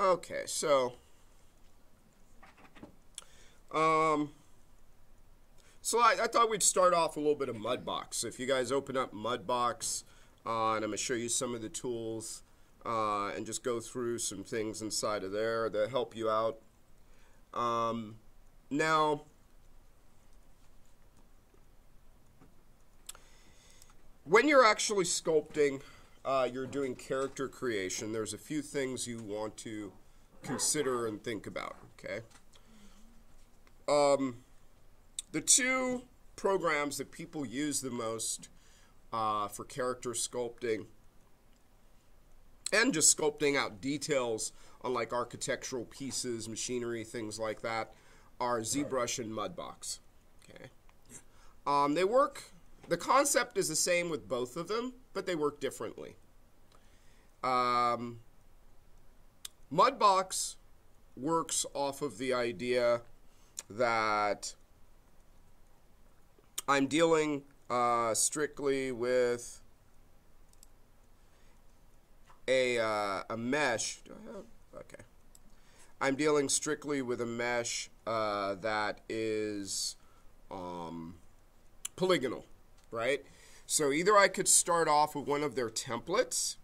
Okay, so um, so I, I, thought we'd start off a little bit of Mudbox. So If you guys open up Mudbox, uh, and I'm going to show you some of the tools uh, and just go through some things inside of there that help you out. Um, now, when you're actually sculpting, uh, you're doing character creation, there's a few things you want to consider and think about, okay? Um, the two programs that people use the most uh, for character sculpting and just sculpting out details on like architectural pieces, machinery, things like that, are ZBrush and Mudbox. Okay, um, they work. The concept is the same with both of them, but they work differently. Um, Mudbox works off of the idea that I'm dealing uh, strictly with a, uh, a mesh. Do I have? Okay. I'm dealing strictly with a mesh uh, that is um, polygonal, right? So either I could start off with one of their templates.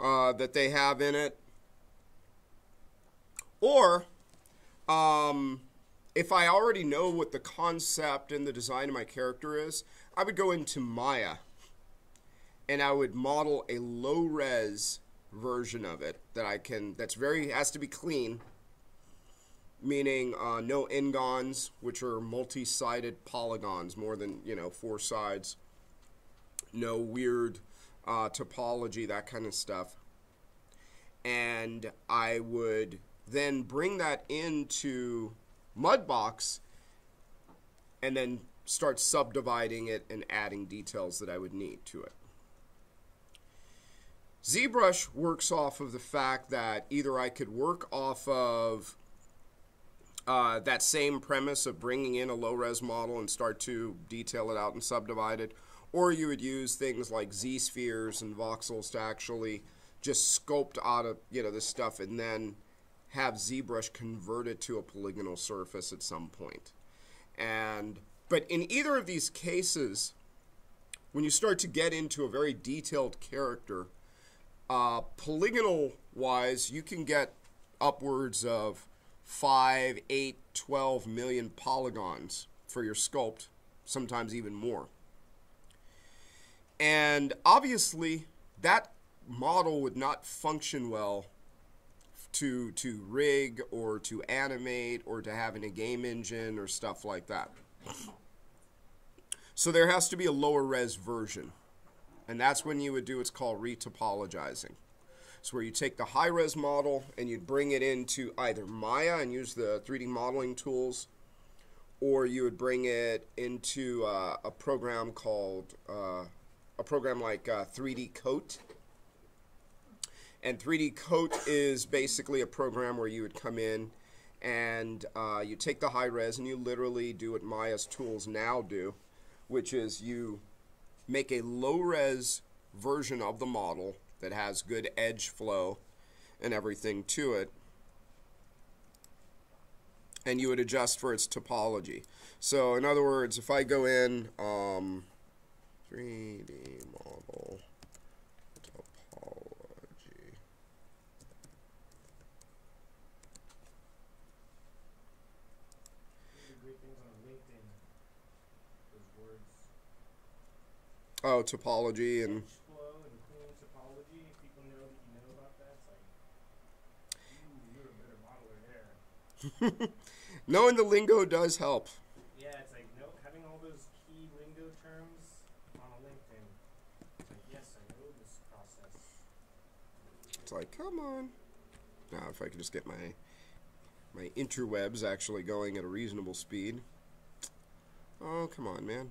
Uh, that they have in it. Or um, if I already know what the concept and the design of my character is, I would go into Maya. And I would model a low res version of it that I can, that's very, has to be clean, meaning uh, no n-gons, which are multi sided polygons, more than, you know, four sides, no weird uh, topology, that kind of stuff. And I would then bring that into Mudbox and then start subdividing it and adding details that I would need to it. ZBrush works off of the fact that either I could work off of uh, that same premise of bringing in a low-res model and start to detail it out and subdivide it, or you would use things like Z-spheres and voxels to actually just sculpt out of you know this stuff and then have ZBrush convert it to a polygonal surface at some point. And but in either of these cases, when you start to get into a very detailed character, uh, polygonal wise, you can get upwards of 5, 8, 12 million polygons for your sculpt, sometimes even more. And obviously, that model would not function well to to rig or to animate or to have in a game engine or stuff like that. So there has to be a lower res version. And that's when you would do what's called retopologizing. So where you take the high res model and you'd bring it into either Maya and use the 3D modeling tools, or you would bring it into uh, a program called uh, a program like uh, 3D Coat. And 3D Coat is basically a program where you would come in and uh, you take the high res and you literally do what Maya's tools now do, which is you make a low res version of the model that has good edge flow and everything to it. And you would adjust for its topology. So, in other words, if I go in um, 3D model. Topology. Oh, topology and. Knowing the lingo does help. Yeah, it's like no, having all those key lingo terms on a LinkedIn. It's like, yes, I know this process. It's like, come on. Now, if I could just get my my interwebs actually going at a reasonable speed. Oh, come on, man.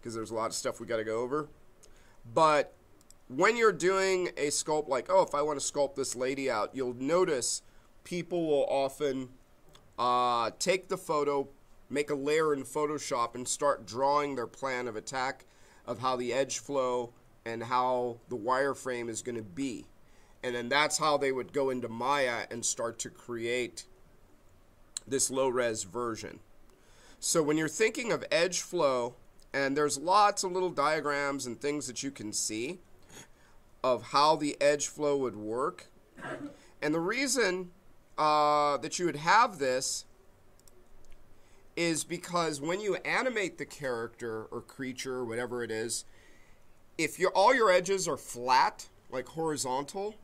because there's a lot of stuff we got to go over. But when you're doing a sculpt like, oh, if I want to sculpt this lady out, you'll notice people will often uh, take the photo, make a layer in Photoshop, and start drawing their plan of attack of how the edge flow and how the wireframe is going to be. And then that's how they would go into Maya and start to create this low res version. So when you're thinking of edge flow, and there's lots of little diagrams and things that you can see of how the edge flow would work. And the reason uh, that you would have this is because when you animate the character or creature or whatever it is, if your all your edges are flat, like horizontal,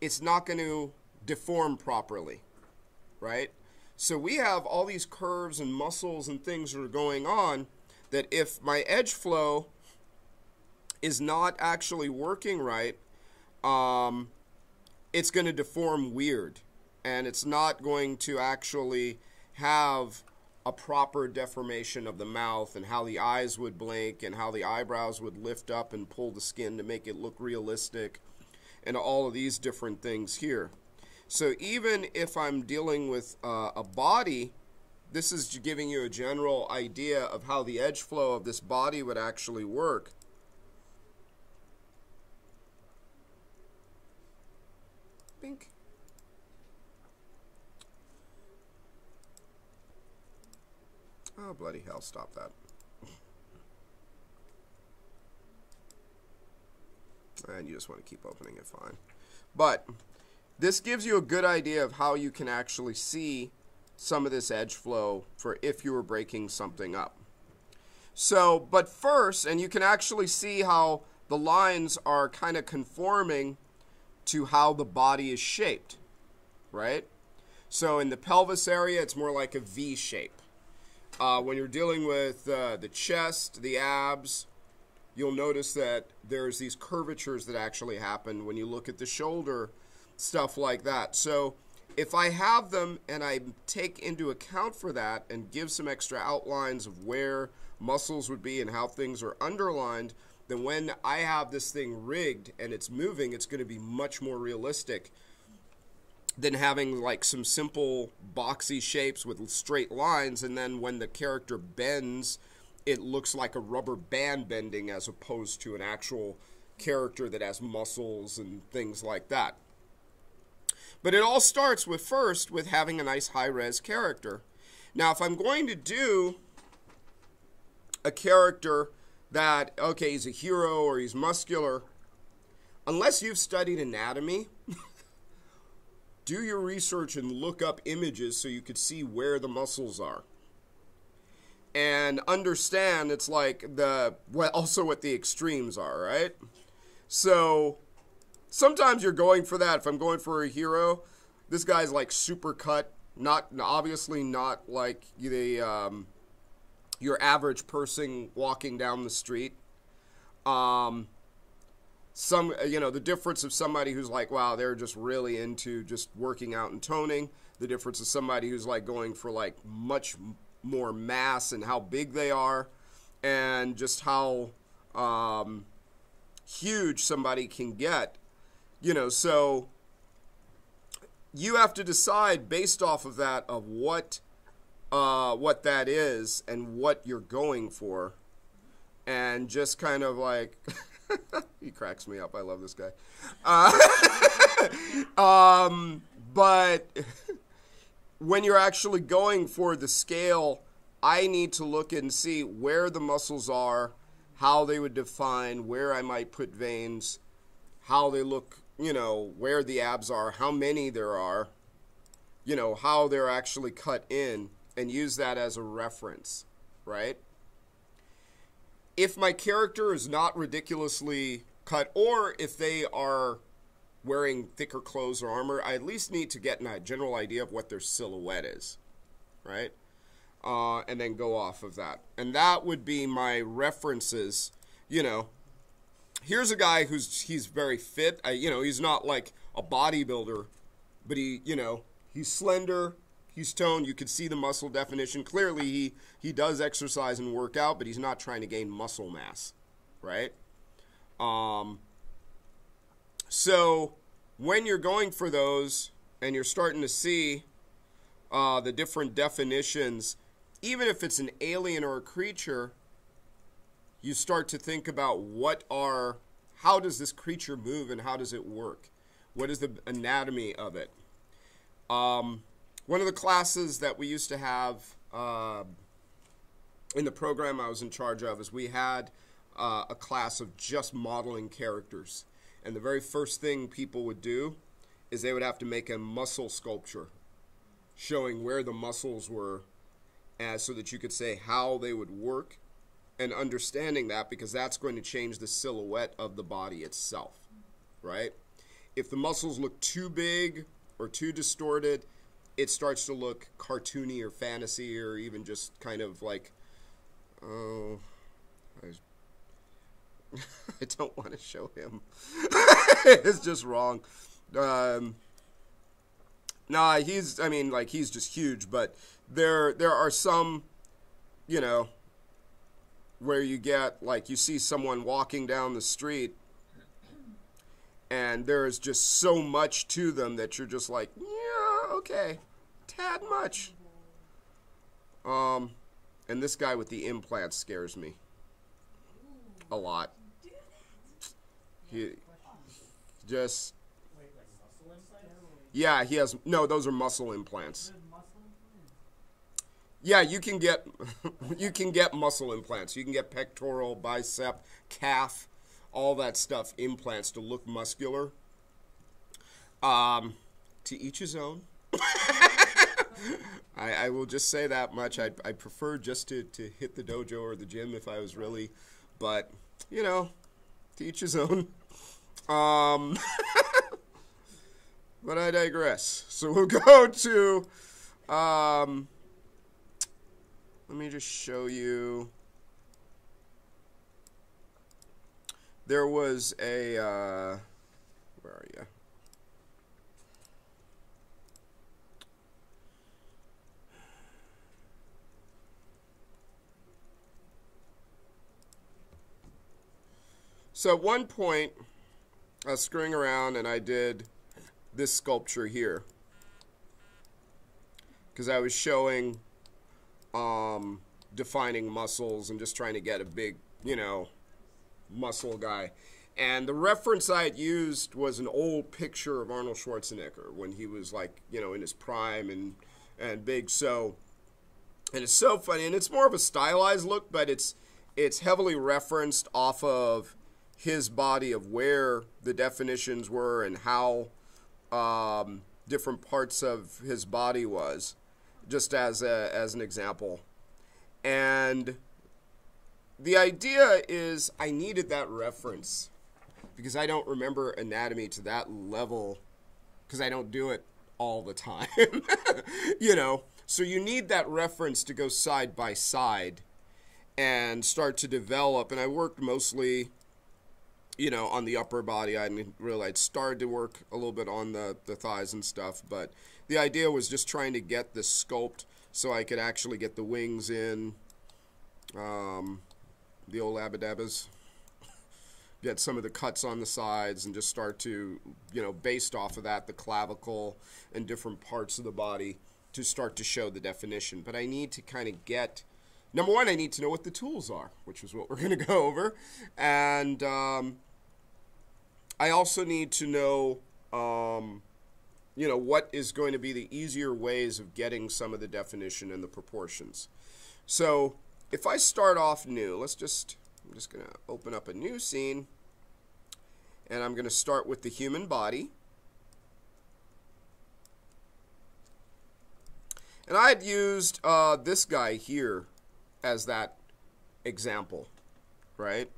it's not going to deform properly, right? So we have all these curves and muscles and things that are going on that if my edge flow is not actually working right, um, it's going to deform weird. And it's not going to actually have a proper deformation of the mouth and how the eyes would blink and how the eyebrows would lift up and pull the skin to make it look realistic and all of these different things here. So even if I'm dealing with uh, a body, this is giving you a general idea of how the edge flow of this body would actually work. Bink. Oh, bloody hell, stop that. and you just want to keep opening it fine. But this gives you a good idea of how you can actually see some of this edge flow for if you were breaking something up. So, but first, and you can actually see how the lines are kind of conforming to how the body is shaped, right? So in the pelvis area, it's more like a V shape. Uh, when you're dealing with uh, the chest, the abs, you'll notice that there's these curvatures that actually happen when you look at the shoulder, stuff like that. So if I have them and I take into account for that and give some extra outlines of where muscles would be and how things are underlined, then when I have this thing rigged and it's moving, it's going to be much more realistic than having like some simple boxy shapes with straight lines and then when the character bends it looks like a rubber band bending as opposed to an actual character that has muscles and things like that. But it all starts with first with having a nice high res character. Now, if I'm going to do a character that, okay, he's a hero or he's muscular, unless you've studied anatomy, do your research and look up images so you could see where the muscles are and understand it's like the well also what the extremes are right so sometimes you're going for that. If i'm going for a hero this guy's like super cut. Not obviously not like the um, your average person walking down the street. Um, some you know the difference of somebody who's like wow they're just really into just working out and toning. The difference of somebody who's like going for like much more mass and how big they are, and just how um, huge somebody can get. You know, so you have to decide based off of that of what uh, what that is and what you're going for, and just kind of like. he cracks me up. I love this guy. Uh, um, but when you're actually going for the scale, I need to look and see where the muscles are, how they would define, where I might put veins, how they look, you know, where the abs are, how many there are, you know, how they're actually cut in, and use that as a reference, right? If my character is not ridiculously cut, or if they are wearing thicker clothes or armor, I at least need to get a general idea of what their silhouette is, right? uh, and then go off of that. And that would be my references. You know, here's a guy who's he's very fit. I, you know, he's not like a bodybuilder, but he, you know, he's slender, he's toned. You can see the muscle definition. Clearly, he he does exercise and work out, but he's not trying to gain muscle mass, right? Um. So when you're going for those and you're starting to see uh, the different definitions, even if it's an alien or a creature, you start to think about what are how does this creature move and how does it work? What is the anatomy of it? Um, one of the classes that we used to have uh, in the program I was in charge of is we had uh, a class of just modeling characters. And the very first thing people would do is they would have to make a muscle sculpture showing where the muscles were as so that you could say how they would work and understanding that because that's going to change the silhouette of the body itself, right? If the muscles look too big or too distorted, it starts to look cartoony or fantasy or even just kind of like, oh, I, I don't want to show him. it's just wrong. Um, nah, he's. I mean, like he's just huge. But there, there are some, you know, where you get like you see someone walking down the street and there is just so much to them that you're just like, yeah, okay, tad much. Um, and this guy with the implants scares me a lot. He just yeah, he has no. Those are muscle implants. Yeah, you can get you can get muscle implants. You can get pectoral, bicep, calf, all that stuff implants to look muscular. Um, to each his own. I, I will just say that much. I I prefer just to, to hit the dojo or the gym if I was really, but you know, to each his own. Um, but I digress. So we'll go to. Um, let me just show you. There was a. Uh, where are you? So at one point, I was screwing around and I did this sculpture here because I was showing um, defining muscles and just trying to get a big, you know, muscle guy. And the reference I had used was an old picture of Arnold Schwarzenegger when he was like, you know, in his prime and and big. So, and it's so funny, and it's more of a stylized look, but it's it's heavily referenced off of his body of where the definitions were and how um, different parts of his body was, just as a, as an example. And the idea is I needed that reference because I don't remember anatomy to that level because I don't do it all the time. you know, so you need that reference to go side by side and start to develop. And I worked mostly, you know, on the upper body. I didn't really, I'd started to work a little bit on the, the thighs and stuff, but the idea was just trying to get the sculpt so I could actually get the wings in. Um, the old abadabas get some of the cuts on the sides and just start to you know based off of that the clavicle and different parts of the body to start to show the definition but i need to kind of get number one i need to know what the tools are which is what we're going to go over and um, i also need to know um, you know what is going to be the easier ways of getting some of the definition and the proportions so if I start off new, let's just, I'm just going to open up a new scene. And I'm going to start with the human body. And I had used uh, this guy here as that example, right?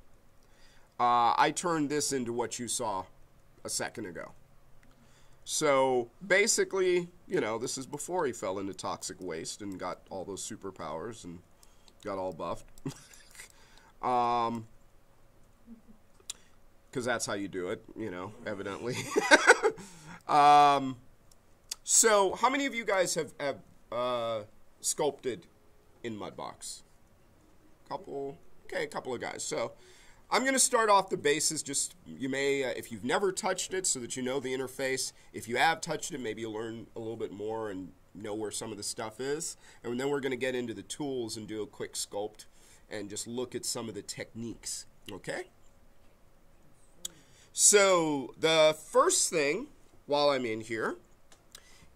Uh, I turned this into what you saw a second ago. So basically, you know, this is before he fell into toxic waste and got all those superpowers and got all buffed. um, because that's how you do it, you know, evidently. um, so, how many of you guys have, have uh, sculpted in Mudbox? Couple, okay, a couple of guys. So, I'm going to start off the bases. Just you may, uh, if you've never touched it, so that you know the interface. If you have touched it, maybe you'll learn a little bit more and know where some of the stuff is. And then we're going to get into the tools and do a quick sculpt and just look at some of the techniques. Okay. So the first thing, while I'm in here,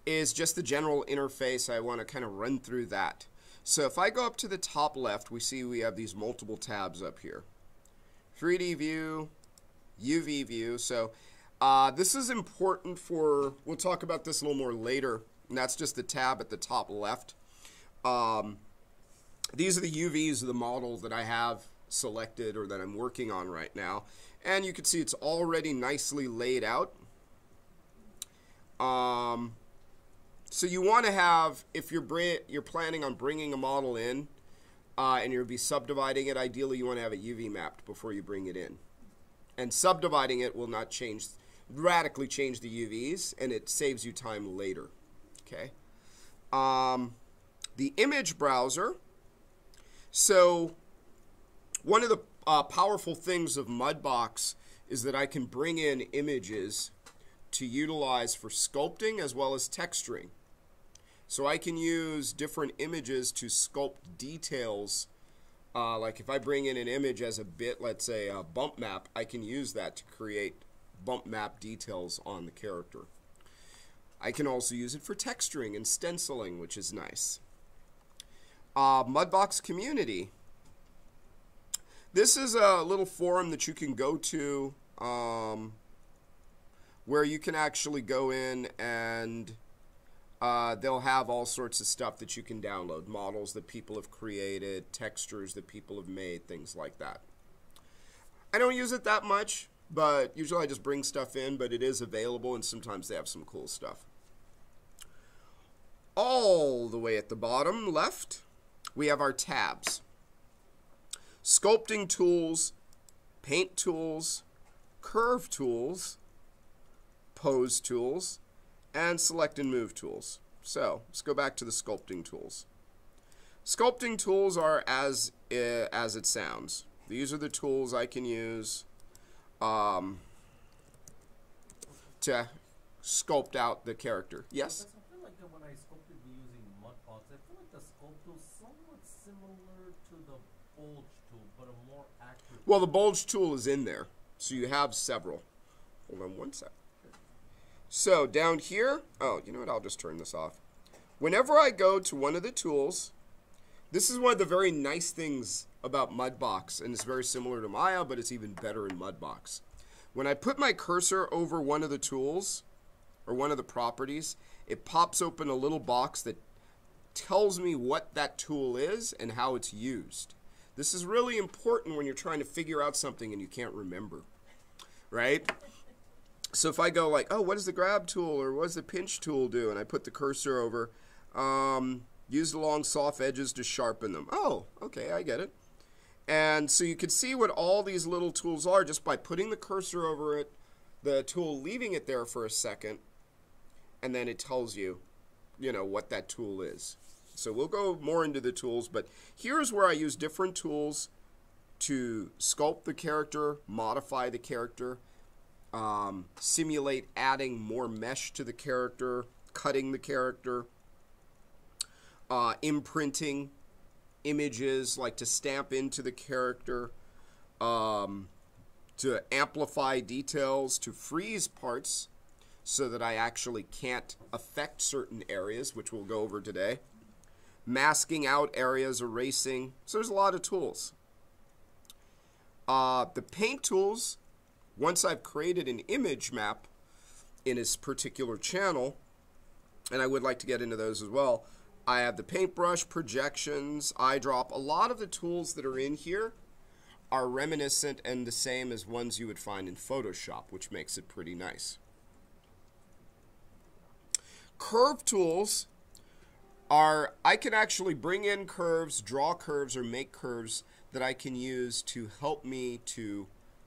is just the general interface. I want to kind of run through that. So if I go up to the top left, we see we have these multiple tabs up here. 3D view, UV view. So uh, this is important for, we'll talk about this a little more later, and that's just the tab at the top left. Um, these are the UVs of the model that I have selected or that I'm working on right now. And you can see it's already nicely laid out. Um, so you want to have, if you're you're planning on bringing a model in, uh, and you'll be subdividing it, ideally you want to have it UV mapped before you bring it in. And subdividing it will not change, radically change the UVs, and it saves you time later. Okay. Um, the image browser. So one of the uh, powerful things of Mudbox is that I can bring in images to utilize for sculpting as well as texturing. So I can use different images to sculpt details. Uh, like if I bring in an image as a bit, let's say a bump map, I can use that to create bump map details on the character. I can also use it for texturing and stenciling, which is nice. Uh, Mudbox Community. This is a little forum that you can go to um, where you can actually go in and uh, they'll have all sorts of stuff that you can download models that people have created, textures that people have made, things like that. I don't use it that much, but usually I just bring stuff in, but it is available and sometimes they have some cool stuff. All the way at the bottom left, we have our tabs sculpting tools, paint tools, curve tools, pose tools, and select and move tools. So let's go back to the sculpting tools. Sculpting tools are as, uh, as it sounds. These are the tools I can use um, to sculpt out the character. Yes? I feel like when I sculpted using Mudbox, I feel like the sculpt tool is somewhat similar to the bulge tool, but a more accurate. well, the bulge tool is in there, so you have several. Hold on one sec. So down here, oh, you know what? I'll just turn this off. Whenever I go to one of the tools, this is one of the very nice things about Mudbox, and it's very similar to Maya, but it's even better in Mudbox. When I put my cursor over one of the tools, or one of the properties, it pops open a little box that tells me what that tool is and how it's used. This is really important when you're trying to figure out something and you can't remember, right? So if I go like, oh, what does the grab tool or what does the pinch tool do? And I put the cursor over, um, use the long soft edges to sharpen them. Oh, okay, I get it. And so you can see what all these little tools are just by putting the cursor over it, the tool leaving it there for a second, and then it tells you, you know, what that tool is. So we'll go more into the tools, but here's where I use different tools to sculpt the character, modify the character, um, simulate adding more mesh to the character, cutting the character, uh, imprinting images, like to stamp into the character, um, to amplify details, to freeze parts so that I actually can't affect certain areas, which we'll go over today masking out areas, erasing. So there's a lot of tools. Uh, the paint tools, once I've created an image map in this particular channel, and I would like to get into those as well, I have the paintbrush, projections, eyedrop. A lot of the tools that are in here are reminiscent and the same as ones you would find in Photoshop, which makes it pretty nice. curve tools are I can actually bring in curves, draw curves, or make curves that I can use to help me to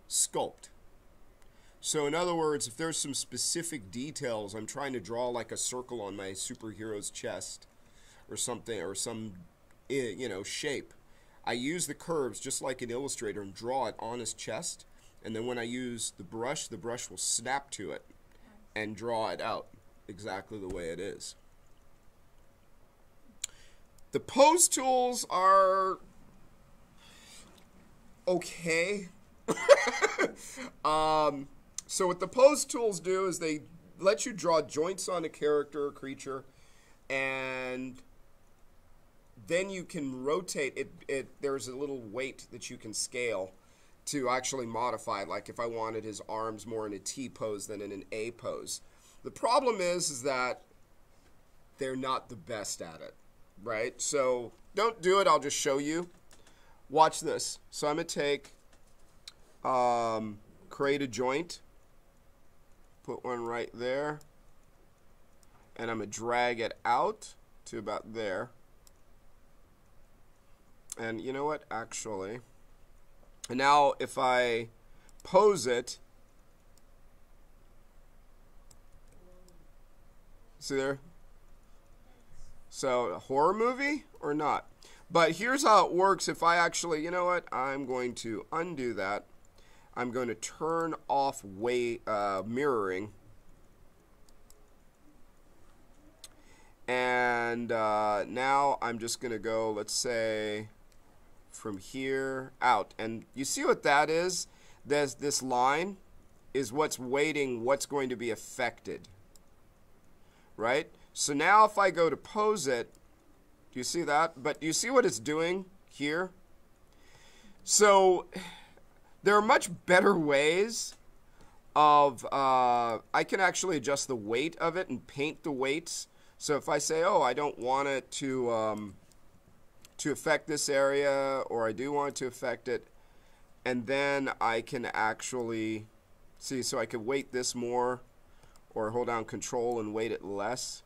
sculpt. So in other words, if there's some specific details, I'm trying to draw like a circle on my superhero's chest or something or some eh, you know shape. I use the curves just like an illustrator and draw it on his chest. And then when I use the brush, the brush will snap to it and draw it out exactly the way it is. The pose tools are okay. um, so what the pose tools do is they let you draw joints on a character or creature, and then you can rotate it. It there's a little weight that you can scale to actually modify. Like if I wanted his arms more in a T pose than in an A pose. The problem is, is that they're not the best at it, right? So don't do it. I'll just show you. Watch this. So I'm gonna take, um, create a joint, put one right there, and I'm gonna drag it out to about there. And you know what? Actually, and now if I pose it, see there? So, a horror movie or not? But here's how it works if I actually, you know what? I'm going to undo that. I'm going to turn off way, uh, mirroring. And uh, now I'm just going to go, let's say, from here out. And you see what that is? There's this line is what's weighting, what's going to be affected. Right? So now if I go to pose it, do you see that? But do you see what it's doing here? So there are much better ways of, uh, I can actually adjust the weight of it and paint the weights. So if I say, oh, I don't want it to, um, to affect this area or I do want to affect it and then I can actually see so I could weight this more or hold down control and weight it less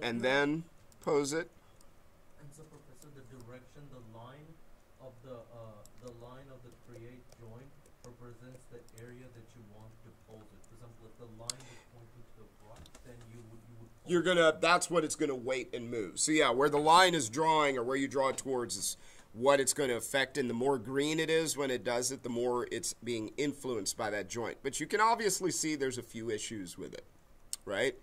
and then pose it And so, Professor, the direction, the line of the uh, the line of the create joint represents the area that you want to pose it. For example, if the line is pointing to the right, then you would you would. You're gonna that's what it's gonna weight and move so yeah where the line is drawing or where you draw it towards is what it's going to affect and the more green it is when it does it the more it's being influenced by that joint but you can obviously see there's a few issues with it right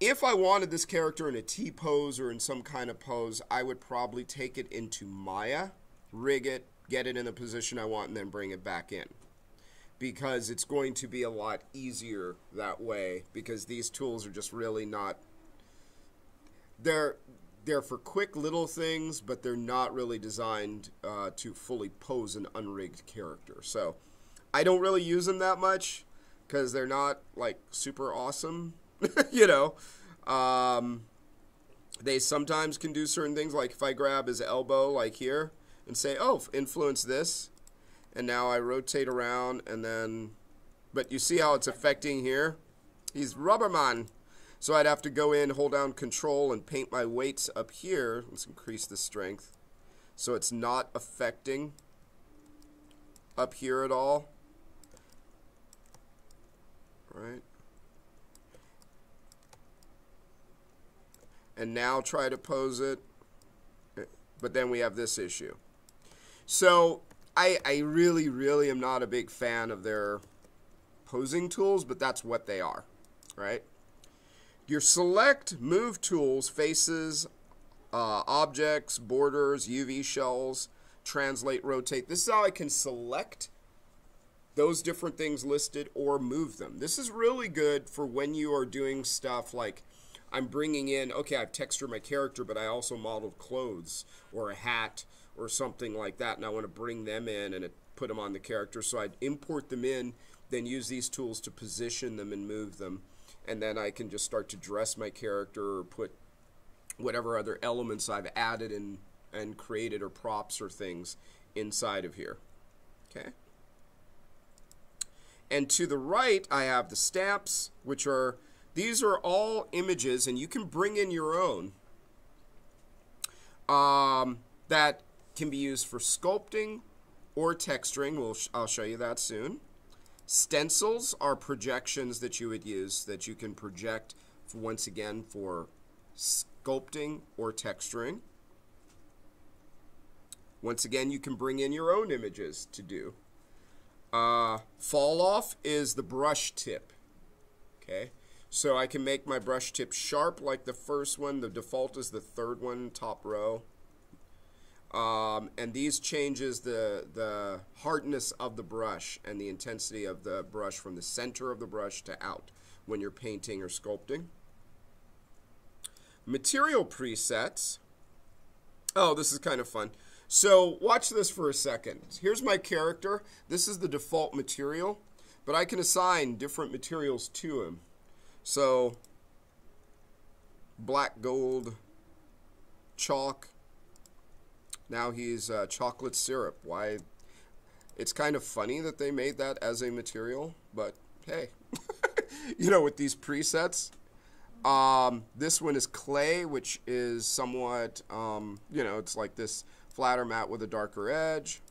if I wanted this character in a T pose or in some kind of pose, I would probably take it into Maya, rig it, get it in the position I want, and then bring it back in. Because it's going to be a lot easier that way, because these tools are just really not. They're they're for quick little things, but they're not really designed uh, to fully pose an unrigged character. So I don't really use them that much because they're not like super awesome. you know, um, they sometimes can do certain things. Like if I grab his elbow, like here, and say, "Oh, influence this," and now I rotate around, and then, but you see how it's affecting here? He's Rubberman. So I'd have to go in, hold down Control, and paint my weights up here. Let's increase the strength, so it's not affecting up here at all. Right. And now try to pose it. But then we have this issue. So I, I really, really am not a big fan of their posing tools, but that's what they are, right? Your select move tools faces, uh, objects, borders, UV shells, translate, rotate. This is how I can select those different things listed or move them. This is really good for when you are doing stuff like I'm bringing in, okay, I've textured my character, but I also modeled clothes or a hat or something like that, and I want to bring them in and put them on the character. So I'd import them in, then use these tools to position them and move them, and then I can just start to dress my character or put whatever other elements I've added and, and created or props or things inside of here. Okay? And to the right, I have the stamps, which are, these are all images, and you can bring in your own um, that can be used for sculpting or texturing. We'll sh- I'll show you that soon. Stencils are projections that you would use that you can project once again for sculpting or texturing. Once again, you can bring in your own images to do. Uh, fall off is the brush tip. Okay, so I can make my brush tip sharp like the first one. The default is the third one, top row. Um, and these changes the the hardness of the brush and the intensity of the brush from the center of the brush to out when you're painting or sculpting. Material presets. Oh, this is kind of fun. So watch this for a second. Here's my character. This is the default material, but I can assign different materials to him. So black gold, chalk. Now he's uh, chocolate syrup. Why? It's kind of funny that they made that as a material, but hey, you know, with these presets. Um, this one is clay, which is somewhat, um, you know, it's like this flatter mat with a darker edge.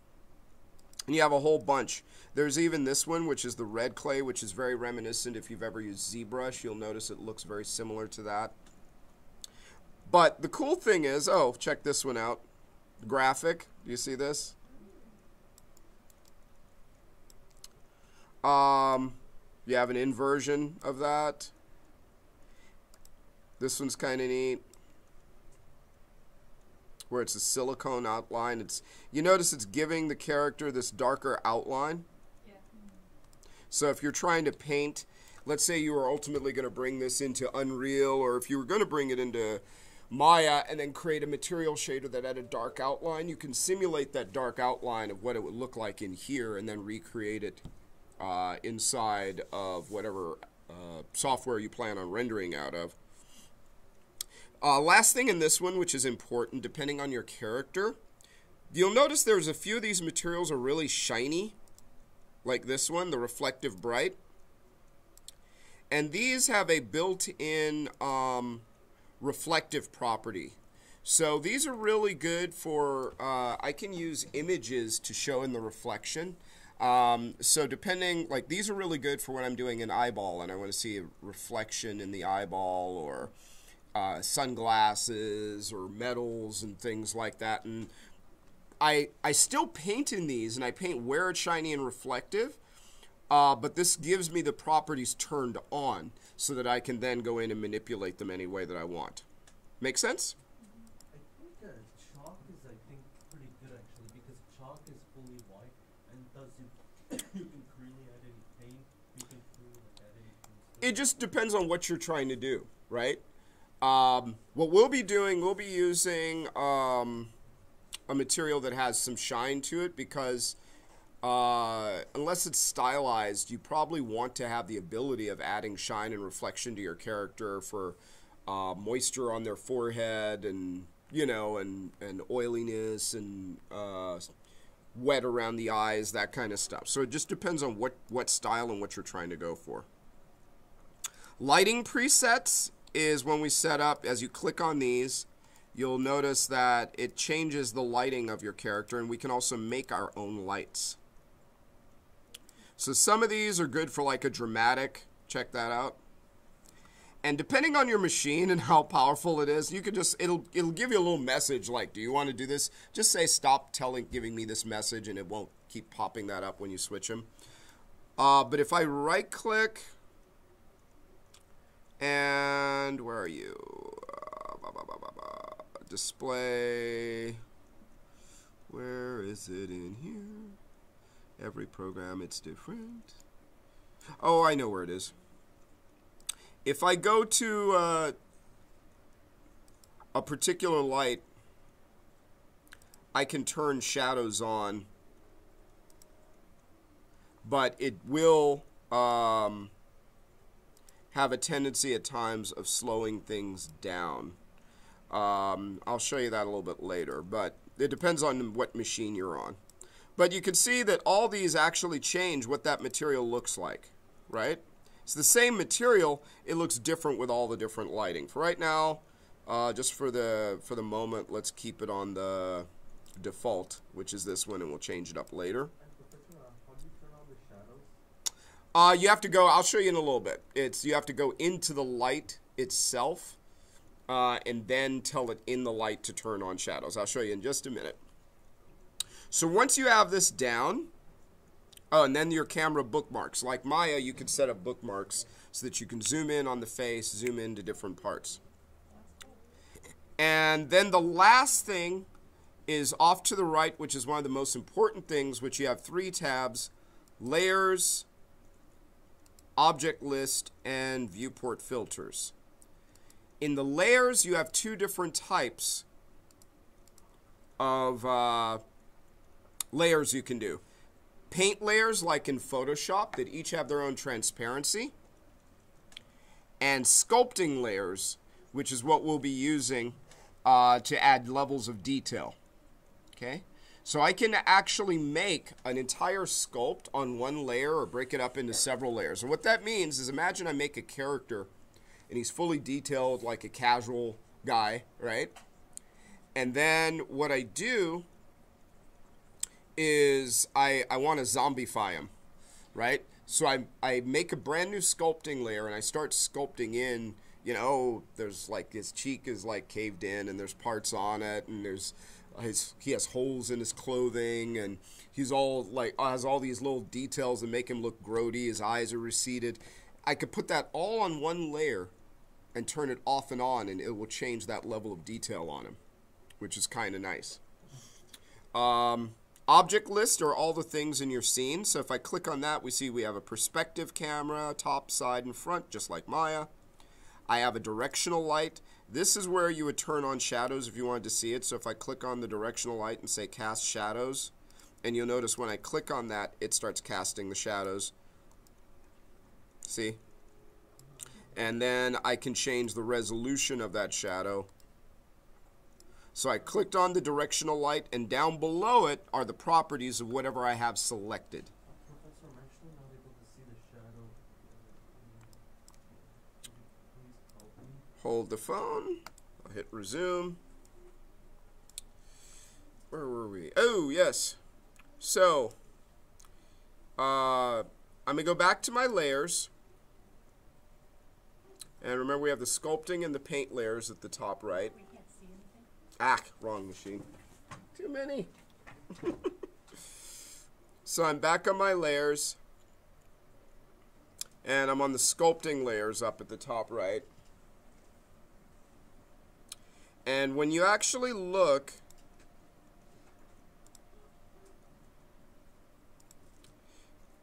And you have a whole bunch. There's even this one, which is the red clay, which is very reminiscent. If you've ever used ZBrush, you'll notice it looks very similar to that. But the cool thing is, oh, check this one out. Graphic. Do you see this? Um, you have an inversion of that. This one's kind of neat where it's a silicone outline. It's you notice it's giving the character this darker outline. Yeah. So if you're trying to paint, let's say you are ultimately going to bring this into Unreal, or if you were going to bring it into Maya and then create a material shader that had a dark outline, you can simulate that dark outline of what it would look like in here and then recreate it uh, inside of whatever uh, software you plan on rendering out of. Uh, last thing in this one, which is important, depending on your character, you'll notice there's a few of these materials are really shiny, like this one, the reflective bright. And these have a built-in um, reflective property. So these are really good for, uh, I can use images to show in the reflection. Um, so depending, like these are really good for when I'm doing an eyeball and I want to see a reflection in the eyeball or uh, sunglasses or metals and things like that. And I I still paint in these, and I paint where it's shiny and reflective. Uh, but this gives me the properties turned on so that I can then go in and manipulate them any way that I want. Make sense? I think uh, chalk is, I think, pretty good actually because chalk is fully white and thus you you can freely add any paint, you can like, add any paint. It just depends on what you're trying to do, right? Um, what we'll be doing, we'll be using um, a material that has some shine to it because uh, unless it's stylized, you probably want to have the ability of adding shine and reflection to your character for uh, moisture on their forehead and you know and and oiliness and uh, wet around the eyes, that kind of stuff. So it just depends on what what style and what you're trying to go for. Lighting presets is when we set up, as you click on these, you'll notice that it changes the lighting of your character, and we can also make our own lights. So some of these are good for like a dramatic, check that out. And depending on your machine and how powerful it is, you can just it'll it'll give you a little message like, "Do you want to do this?" Just say stop telling giving me this message and it won't keep popping that up when you switch them. Uh, but if I right click and where are you? Uh, ba, ba, ba, ba, ba. Display. Where is it in here? Every program it's different. Oh, I know where it is. If I go to uh, a particular light, I can turn shadows on, but it will um, have a tendency at times of slowing things down. Um, I'll show you that a little bit later, but it depends on what machine you're on. But you can see that all these actually change what that material looks like, right? It's the same material, it looks different with all the different lighting. For right now, uh, just for the for the moment, let's keep it on the default, which is this one, and we'll change it up later. And Professor, uh, how do you turn on the shadows? Uh, you have to go. I'll show you in a little bit. It's you have to go into the light itself, uh, and then tell it in the light to turn on shadows. I'll show you in just a minute. So once you have this down, oh, and then your camera bookmarks. Like Maya, you can set up bookmarks so that you can zoom in on the face, zoom into different parts. And then the last thing is off to the right, which is one of the most important things, which you have three tabs layers, object list, and viewport filters. In the layers, you have two different types of uh, layers you can do. Paint layers, like in Photoshop, that each have their own transparency. And sculpting layers, which is what we'll be using uh, to add levels of detail. Okay? So I can actually make an entire sculpt on one layer or break it up into several layers. And what that means is imagine I make a character and he's fully detailed like a casual guy, right? And then what I do is I, I want to zombify him, right? So I, I make a brand new sculpting layer and I start sculpting in, you know, there's like his cheek is like caved in and there's parts on it and there's his he has holes in his clothing and he's all like has all these little details that make him look grody. His eyes are receded. I could put that all on one layer and turn it off and on and it will change that level of detail on him, which is kind of nice. Um, object list are all the things in your scene. So if I click on that, we see we have a perspective camera, top, side, and front, just like Maya. I have a directional light. This is where you would turn on shadows if you wanted to see it. So if I click on the directional light and say cast shadows, and you'll notice when I click on that, it starts casting the shadows. See? And then I can change the resolution of that shadow. So I clicked on the directional light, and down below it are the properties of whatever I have selected. Uh, Professor, I'm actually not able to see the shadow. Could you please help me? Hold the phone. I'll hit resume. Where were we? Oh, yes. So, uh, I'm going to go back to my layers. And remember, we have the sculpting and the paint layers at the top right. We can't see. Ah, wrong machine. Too many. so I'm back on my layers. And I'm on the sculpting layers up at the top right. And when you actually look,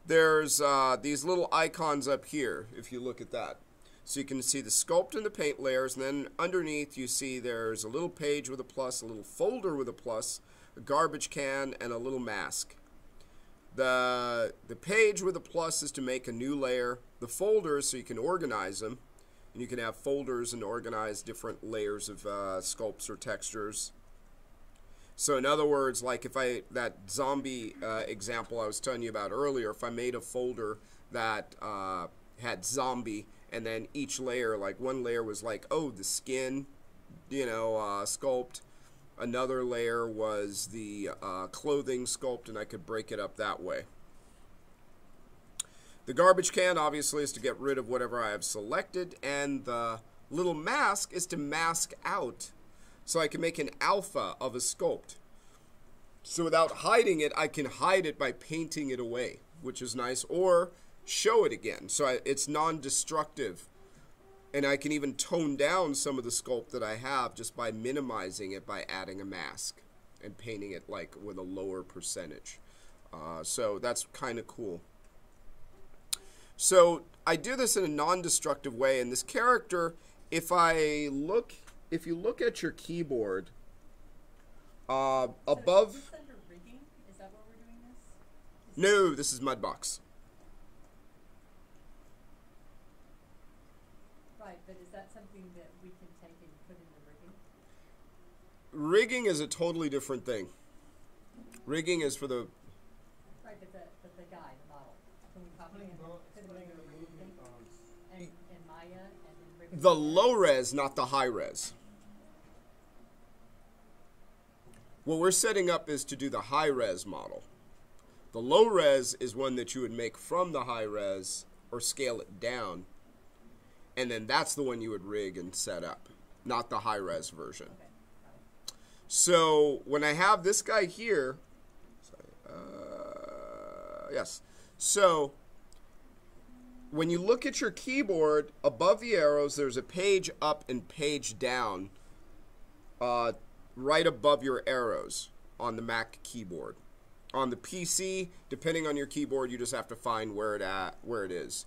there's uh, these little icons up here, if you look at that. So you can see the sculpt and the paint layers, and then underneath you see there's a little page with a plus, a little folder with a plus, a garbage can, and a little mask. The, the page with a plus is to make a new layer. The folder is so you can organize them. And you can have folders and organize different layers of uh, sculpts or textures. So in other words, like if I, that zombie uh, example I was telling you about earlier, if I made a folder that uh, had zombie, and then each layer, like one layer was like, oh, the skin, you know, uh, sculpt. Another layer was the uh, clothing sculpt, and I could break it up that way. The garbage can, obviously, is to get rid of whatever I have selected, and the little mask is to mask out so I can make an alpha of a sculpt. So without hiding it, I can hide it by painting it away, which is nice, or show it again. So I, it's non-destructive. And I can even tone down some of the sculpt that I have just by minimizing it by adding a mask and painting it like with a lower percentage. Uh, so that's kind of cool. So I do this in a non-destructive way, and this character, if I look, if you look at your keyboard, uh, So above, Is this under rigging? Is that where we're doing this? Is no, this is Mudbox. Right, but is that something that we can take and put into rigging? Rigging is a totally different thing. Rigging is for the guy, the model? Can we copy Putting him? bo- put him putting in the the movement thing? bones. And, and Maya and then Rick. The low res, not the high res. What we're setting up is to do the high res model. The low res is one that you would make from the high res or scale it down. And then that's the one you would rig and set up, not the high res version. Okay, got it. So when I have this guy here, sorry, uh, yes. So when you look at your keyboard, above the arrows, there's a page up and page down, uh, right above your arrows on the Mac keyboard. On the PC, depending on your keyboard, you just have to find where it at where it is.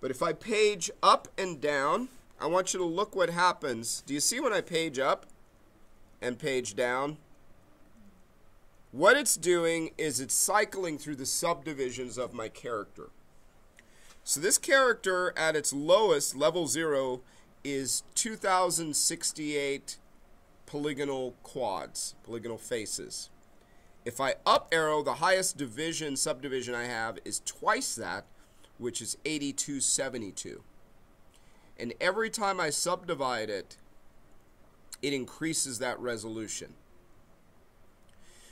But if I page up and down, I want you to look what happens. Do you see when I page up? and page down. What it's doing is it's cycling through the subdivisions of my character. So this character at its lowest, level 0, is 2068 polygonal quads, polygonal faces. If I up arrow, the highest division, subdivision I have is twice that, which is 8272. And every time I subdivide it, it increases that resolution.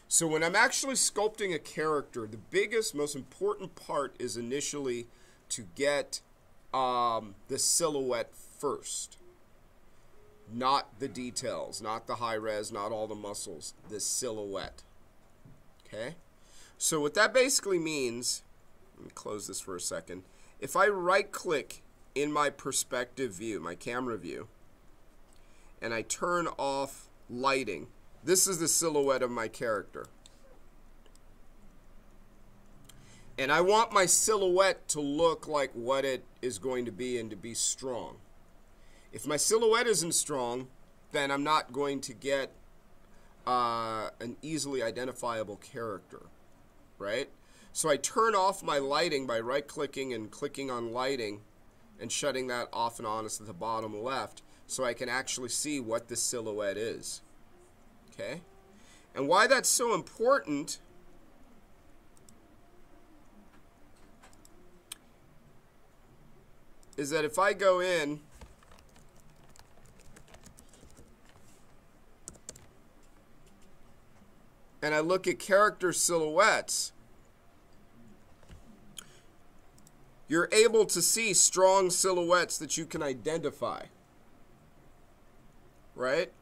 So when I'm actually sculpting a character, the biggest, most important part is initially to get um, the silhouette first. Not the details, not the high res, not all the muscles, the silhouette. Okay? So what that basically means, let me close this for a second. If I right click in my perspective view, my camera view, and I turn off lighting, this is the silhouette of my character. And I want my silhouette to look like what it is going to be and to be strong. If my silhouette isn't strong, then I'm not going to get uh, an easily identifiable character, right? So I turn off my lighting by right clicking and clicking on lighting and shutting that off and on at the bottom left so I can actually see what the silhouette is. Okay? And why that's so important is that if I go in and I look at character silhouettes, you're able to see strong silhouettes that you can identify. Right?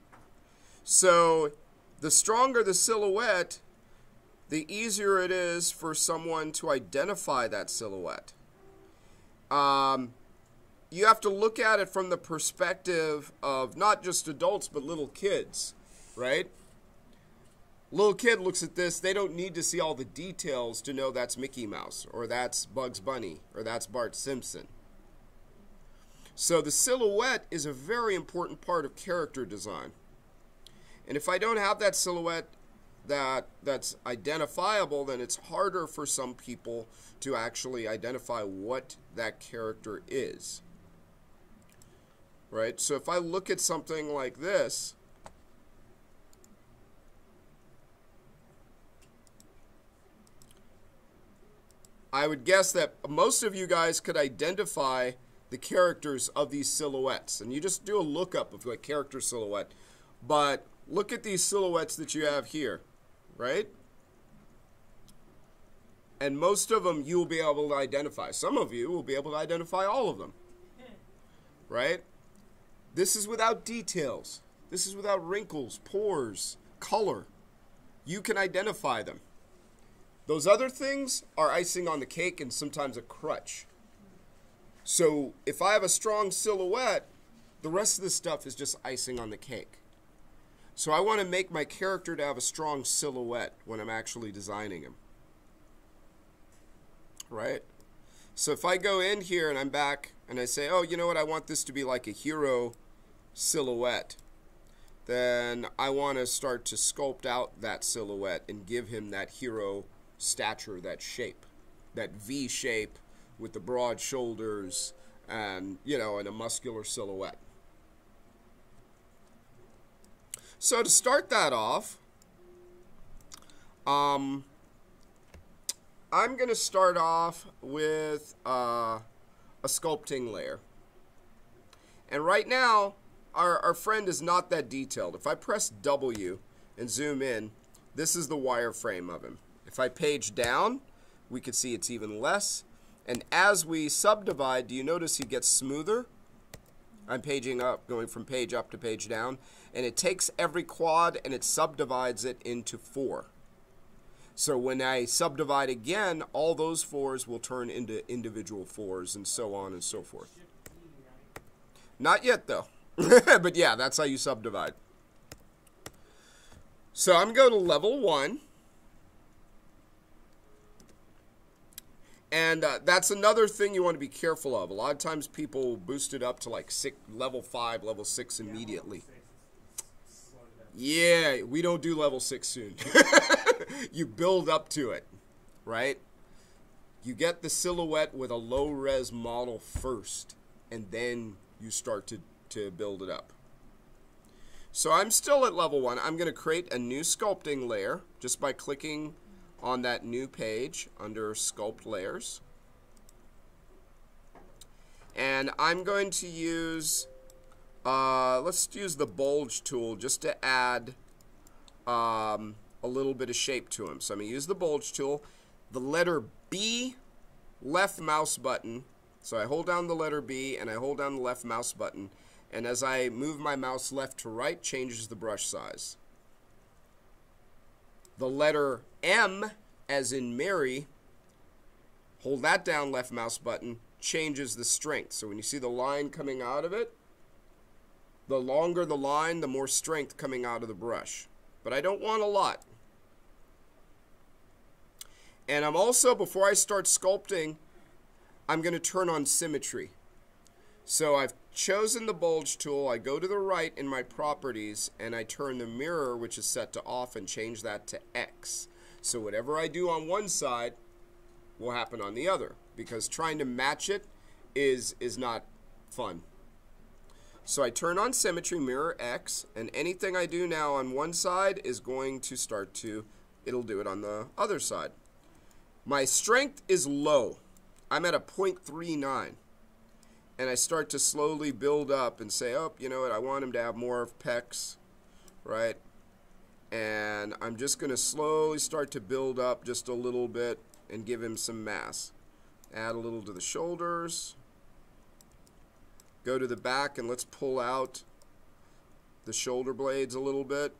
So, the stronger the silhouette, the easier it is for someone to identify that silhouette. Um, you have to look at it from the perspective of not just adults, but little kids, right? Little kid looks at this, they don't need to see all the details to know that's Mickey Mouse, or that's Bugs Bunny, or that's Bart Simpson. So the silhouette is a very important part of character design. And if I don't have that silhouette that that's identifiable, then it's harder for some people to actually identify what that character is. Right? So if I look at something like this, I would guess that most of you guys could identify the characters of these silhouettes. And you just do a lookup of like character silhouette. But look at these silhouettes that you have here, right? And most of them you will be able to identify. Some of you will be able to identify all of them, hmm. right? This is without details. This is without wrinkles, pores, color. You can identify them. Those other things are icing on the cake and sometimes a crutch. So if I have a strong silhouette, the rest of this stuff is just icing on the cake. So I want to make my character to have a strong silhouette when I'm actually designing him. Right? So if I go in here and I'm back and I say, oh, you know what, I want this to be like a hero silhouette, then I want to start to sculpt out that silhouette and give him that hero stature, that shape, that V shape with the broad shoulders and, you know, and a muscular silhouette. So to start that off, um, I'm going to start off with uh, a sculpting layer. And right now, our, our friend is not that detailed. If I press W and zoom in, this is the wireframe of him. If I page down, we can see it's even less. And as we subdivide, do you notice he gets smoother? I'm paging up, going from page up to page down. And it takes every quad and it subdivides it into four. So when I subdivide again, all those fours will turn into individual fours and so on and so forth. Not yet though. but yeah, that's how you subdivide. So I'm going to level one. And uh, that's another thing you want to be careful of. A lot of times people boost it up to like six, level 5, level 6 immediately. Yeah, we don't do level 6 soon. you build up to it, right? You get the silhouette with a low res model first, and then you start to, to build it up. So I'm still at level 1. I'm going to create a new sculpting layer just by clicking on that new page under sculpt layers. And I'm going to use, uh, let's use the bulge tool just to add um, a little bit of shape to him. So I'm going to use the bulge tool. The letter B, left mouse button. So I hold down the letter B and I hold down the left mouse button. And as I move my mouse left to right, changes the brush size. The letter M, as in Mary, hold that down left mouse button, changes the strength. So when you see the line coming out of it, the longer the line, the more strength coming out of the brush. But I don't want a lot. And I'm also, before I start sculpting, I'm going to turn on symmetry. So I've chosen the bulge tool, I go to the right in my properties, and I turn the mirror, which is set to off, and change that to X. So whatever I do on one side will happen on the other, because trying to match it is, is not fun. So I turn on symmetry, mirror X, and anything I do now on one side is going to start to, it'll do it on the other side. My strength is low. I'm at a 0.39 and I start to slowly build up and say, oh, you know what, I want him to have more of pecs, right? And I'm just going to slowly start to build up just a little bit and give him some mass. Add a little to the shoulders. Go to the back and let's pull out the shoulder blades a little bit.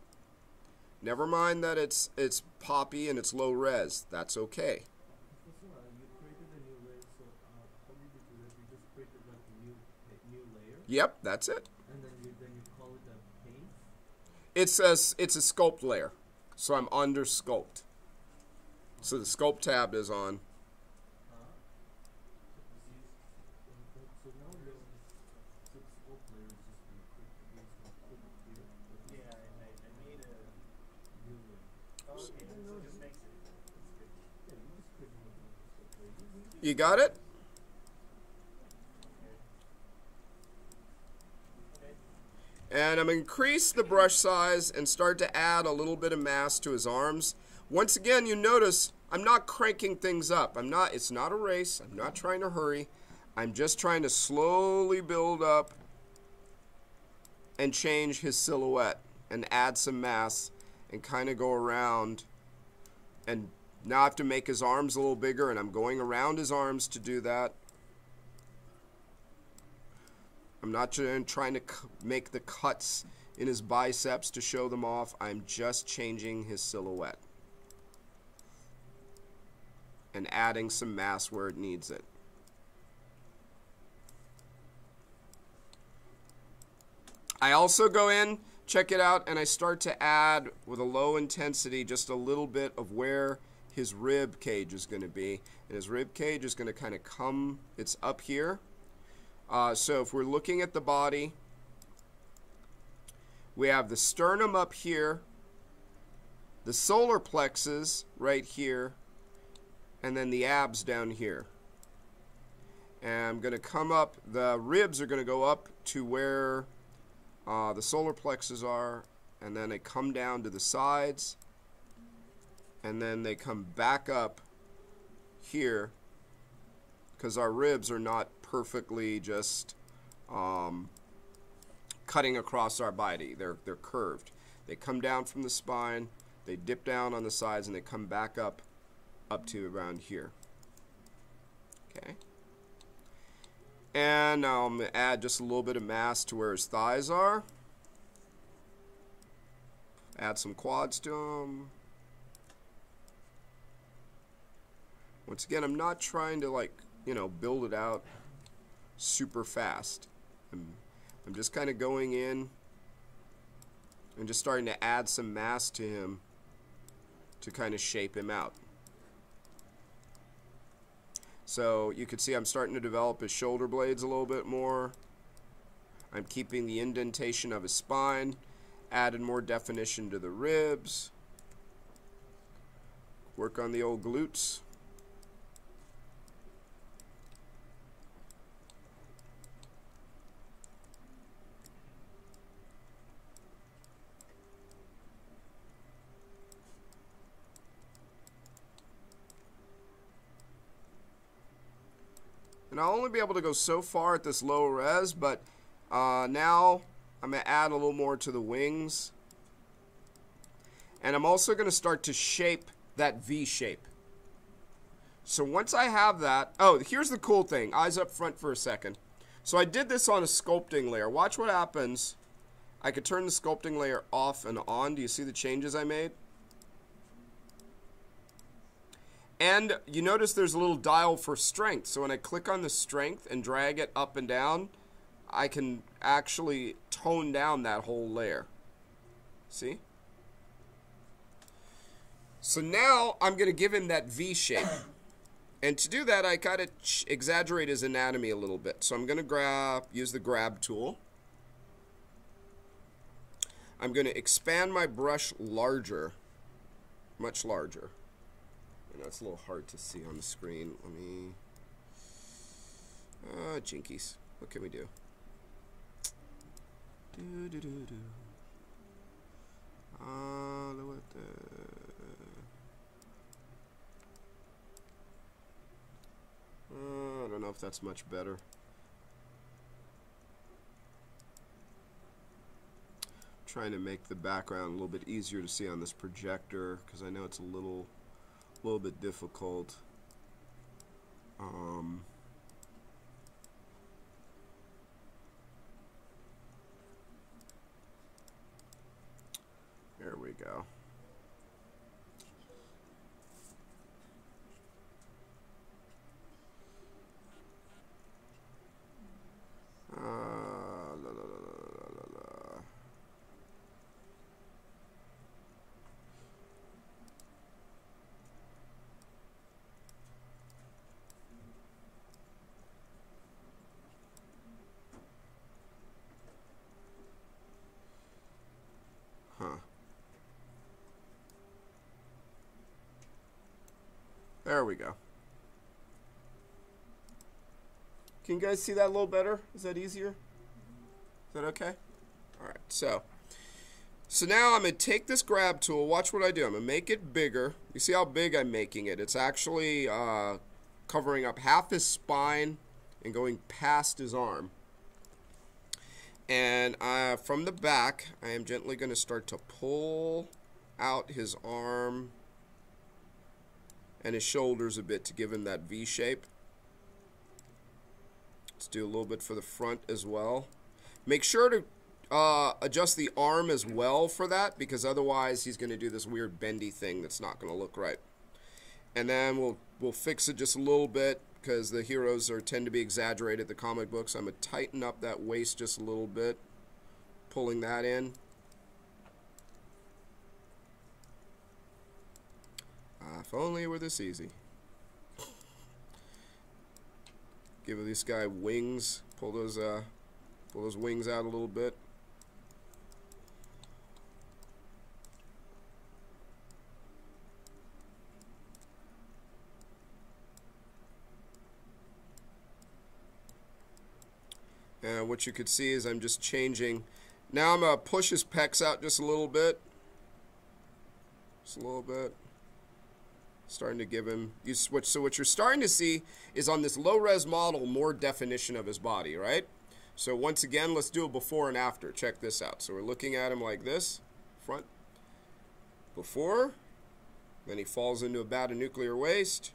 Never mind that it's it's poppy and it's low res. That's okay. Yep, that's it. and then you then you call it a paint. It's a it's a sculpt layer, so I'm under sculpt. So the sculpt tab is on. Uh, so, so now your so the scope layer is just gonna click, it's gonna put it here. with the Yeah, and I, I made a. New layer. Oh, okay, so it just makes it. That's good. Yeah, you just create another scope layer. You- got it? And I'm going to increase the brush size and start to add a little bit of mass to his arms. Once again, you notice I'm not cranking things up. I'm not it's not a race. I'm not trying to hurry. I'm just trying to slowly build up and change his silhouette and add some mass and kind of go around and now I have to make his arms a little bigger and I'm going around his arms to do that. I'm not trying to make the cuts in his biceps to show them off. I'm just changing his silhouette and adding some mass where it needs it. I also go in, check it out, and I start to add with a low intensity just a little bit of where his rib cage is going to be. And his rib cage is going to kind of come, it's up here. Uh, so if we're looking at the body, we have the sternum up here, the solar plexus right here, and then the abs down here. And I'm going to come up, the ribs are going to go up to where uh, the solar plexus are, and then they come down to the sides, and then they come back up here because our ribs are not perfectly just um, cutting across our body. They're, they're curved. They come down from the spine, they dip down on the sides, and they come back up up to around here. Okay. And now I'm going to add just a little bit of mass to where his thighs are. Add some quads to them. Once again, I'm not trying to like, you know, build it out super fast. I'm, I'm just kind of going in and just starting to add some mass to him to kind of shape him out. So you can see I'm starting to develop his shoulder blades a little bit more. I'm keeping the indentation of his spine, added more definition to the ribs. Work on the old glutes. And I'll only be able to go so far at this low res, but uh, now I'm going to add a little more to the wings. And I'm also going to start to shape that V shape. So once I have that, oh, here's the cool thing. Eyes up front for a second. So I did this on a sculpting layer. Watch what happens. I could turn the sculpting layer off and on. Do you see the changes I made? And you notice there's a little dial for strength. So when I click on the strength and drag it up and down, I can actually tone down that whole layer. See? So now I'm going to give him that V shape. And to do that, I of exaggerate his anatomy a little bit. So I'm going to grab, use the grab tool. I'm going to expand my brush larger, much larger. It's a little hard to see on the screen. Let me... Uh, jinkies. What can we do? Do, do, do, do. Uh, what the... Uh, I don't know if that's much better. trying to make the background a little bit easier to see on this projector because I know it's a little a little bit difficult. Um, there we go. Uh, There we go. Can you guys see that a little better? Is that easier? Is that okay? All right, so so now I'm going to take this grab tool. Watch what I do. I'm going to make it bigger. You see how big I'm making it? It's actually uh, covering up half his spine and going past his arm. And uh, from the back, I am gently going to start to pull out his arm and his shoulders a bit to give him that V shape. Let's do a little bit for the front as well. Make sure to uh, adjust the arm as well for that because otherwise he's going to do this weird bendy thing that's not going to look right. And then we'll we'll fix it just a little bit because the heroes are tend to be exaggerated the comic books. I'm going to tighten up that waist just a little bit, pulling that in. If only it were this easy. Give this guy wings. Pull those uh, pull those wings out a little bit. And what you could see is I'm just changing. Now I'm going to push his pecs out just a little bit. Just a little bit. Starting to give him you switch. So what you're starting to see is on this low res model more definition of his body, right? So once again, let's do a before and after. Check this out. So we're looking at him like this, front, before, then he falls into a vat of nuclear waste,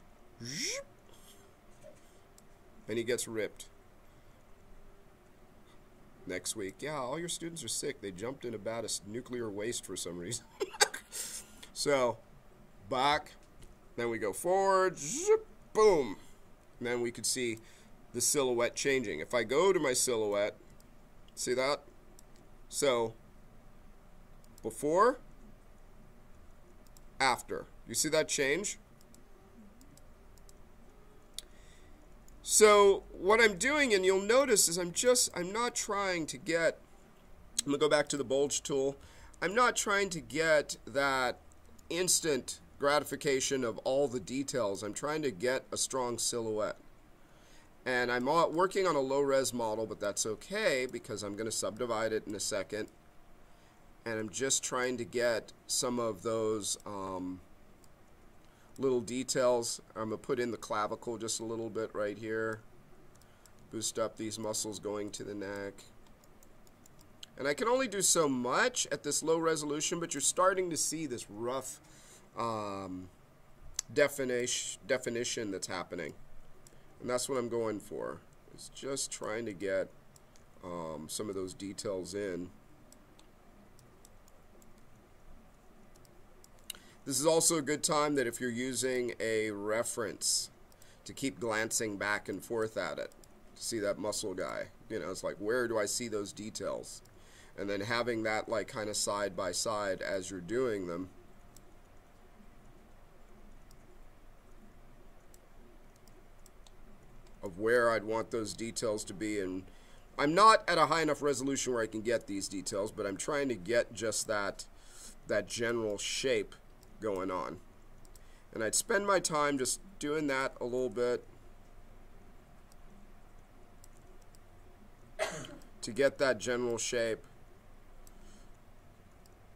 and he gets ripped. Next week, yeah, all your students are sick. They jumped in a vat of nuclear waste for some reason. so, back, then we go forward, zip, boom. And then we could see the silhouette changing. If I go to my silhouette, see that? So, before, after. You see that change? So what I'm doing, and you'll notice, is I'm just, I'm not trying to get, I'm going to go back to the bulge tool. I'm not trying to get that instant gratification of all the details. I'm trying to get a strong silhouette. And I'm working on a low res model, but that's okay because I'm going to subdivide it in a second. And I'm just trying to get some of those um, little details. I'm going to put in the clavicle just a little bit right here. Boost up these muscles going to the neck. And I can only do so much at this low resolution, but you're starting to see this rough um, definition, definition that's happening. And that's what I'm going for. It's just trying to get um, some of those details in. This is also a good time that if you're using a reference to keep glancing back and forth at it. To see that muscle guy. You know, it's like, where do I see those details? And then having that like kind of side by side as you're doing them of where I'd want those details to be. And I'm not at a high enough resolution where I can get these details, but I'm trying to get just that, that general shape going on. And I'd spend my time just doing that a little bit to get that general shape.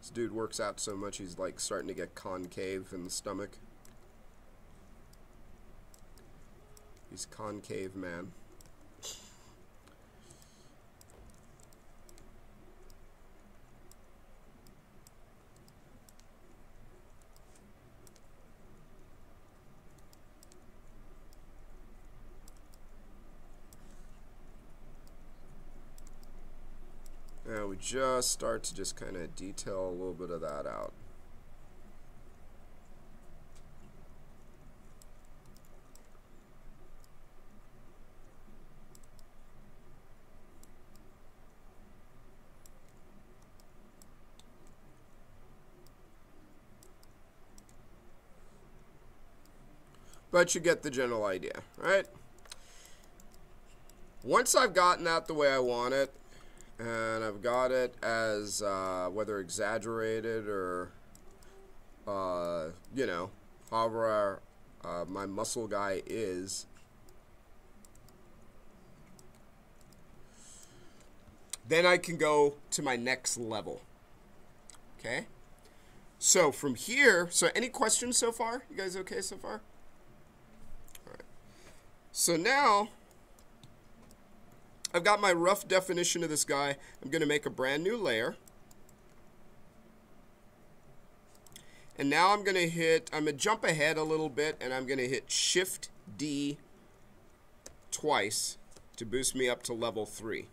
This dude works out so much he's like starting to get concave in the stomach. He's concave man. Now we just start to just kind of detail a little bit of that out. But you get the general idea, right? Once I've gotten that the way I want it, and I've got it as uh, whether exaggerated or, uh, you know, however uh, my muscle guy is, then I can go to my next level. Okay? So from here, so any questions so far? You guys okay so far? So now, I've got my rough definition of this guy. I'm going to make a brand new layer. And now I'm going to hit, I'm going to jump ahead a little bit, and I'm going to hit Shift D twice to boost me up to level 3.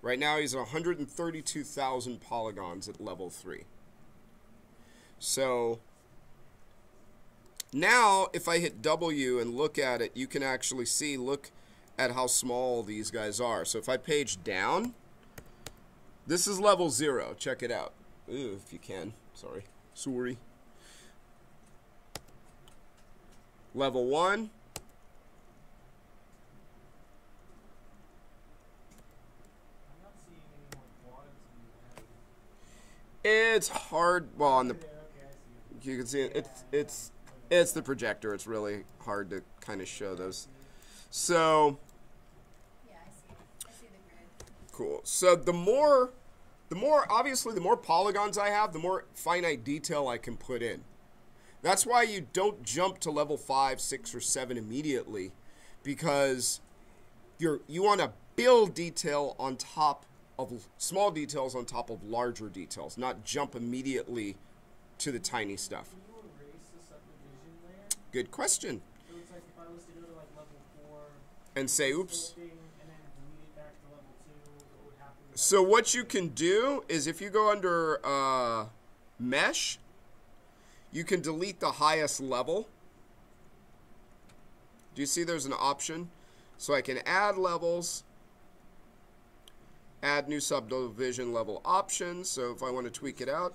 Right now he's 132,000 polygons at level 3. So now, if I hit W and look at it, you can actually see, look at how small these guys are. So if I page down, this is level zero. Check it out. Ooh, if you can. Sorry. Sorry. Level one. I'm not seeing any more quads in the It's hard. Well, on the Okay, okay, I see. you can see it. It's it's it's the projector. It's really hard to kind of show those. So Yeah, I see, I see the. Cool. So the more, the more obviously the more polygons I have, the more finite detail I can put in. That's why you don't jump to level 5, 6 or 7 immediately because you're you want to build detail on top of small details on top of larger details, not jump immediately to the tiny stuff. Can you erase the subdivision layer? Good question. So it's like if I was to go to like level four, And say oops. sculpting, and then delete it back to level two, what would happen? So what you can do is if you go under uh, mesh, you can delete the highest level. Do you see there's an option? So I can add levels, add new subdivision level options. So if I want to tweak it out,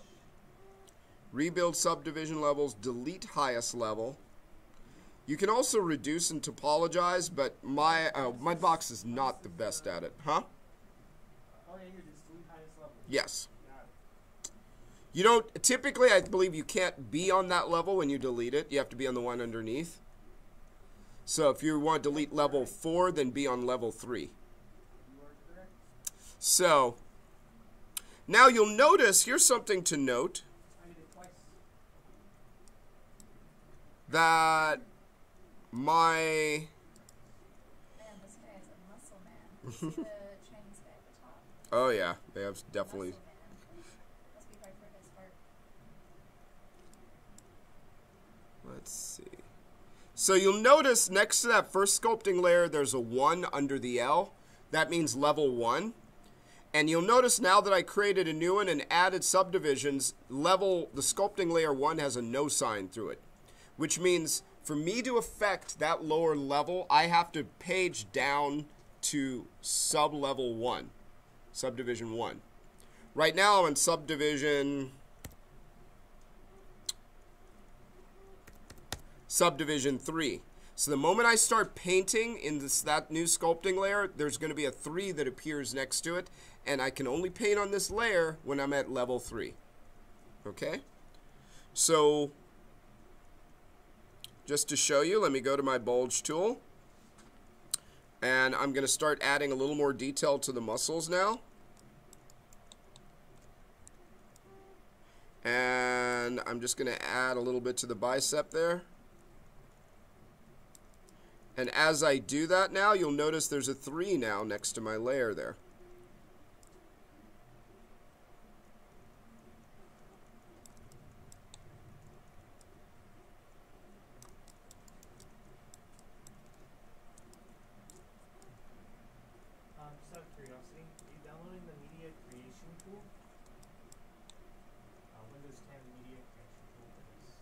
rebuild subdivision levels, delete highest level. You can also reduce and topologize, but my uh, my box is not the best at it, huh? Oh yeah, you're just delete highest level. Yes. You don't typically I believe you can't be on that level when you delete it. You have to be on the one underneath. So if you want to delete level 4 then be on level 3. You are correct. So now you'll notice here's something to note I did it twice. that my Man, this guy is a muscle man. See the Chinese guy at the top? oh yeah, they have definitely Muscle man. Must be hard for his heart. Let's see. So you'll notice next to that first sculpting layer, there's a 1 under the L. That means level 1. And you'll notice now that I created a new one and added subdivisions, level the sculpting layer 1 has a no sign through it. Which means for me to affect that lower level, I have to page down to sub level 1, subdivision 1. Right now I'm in subdivision subdivision 3. So the moment I start painting in this that new sculpting layer, there's going to be a 3 that appears next to it, and I can only paint on this layer when I'm at level 3. Okay? So just to show you, let me go to my bulge tool. And I'm going to start adding a little more detail to the muscles now. And I'm just going to add a little bit to the bicep there. And as I do that now, you'll notice there's a 3 now next to my layer there. Um, just out of curiosity, are you downloading the media creation tool? Uh, Windows 10 media creation tool for this.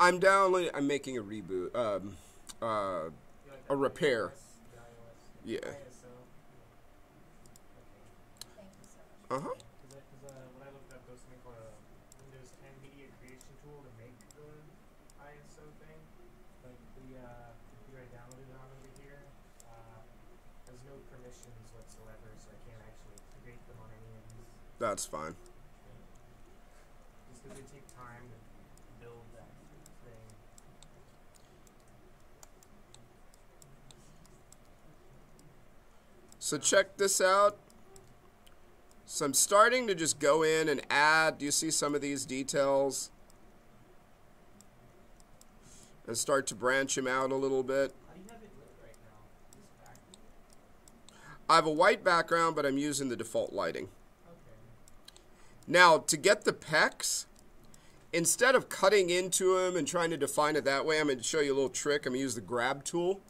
I'm downloading, I'm making a reboot, um, uh, A repair. Yeah. ISO. Okay. That's you so much. uh-huh. Because uh, when I looked up, there was something called a Windows 10 media creation tool to make the ISO thing. But the uh, computer I downloaded it on over here uh, has no permissions whatsoever, so I can't actually create them on any of these. That's fine. Just because they take time to build that thing. So check this out. So I'm starting to just go in and add, do you see some of these details? And start to branch them out a little bit. How do you have it lit right now? This background? I have a white background, but I'm using the default lighting. Okay. Now, to get the pecs, instead of cutting into them and trying to define it that way, I'm going to show you a little trick. I'm going to use the grab tool.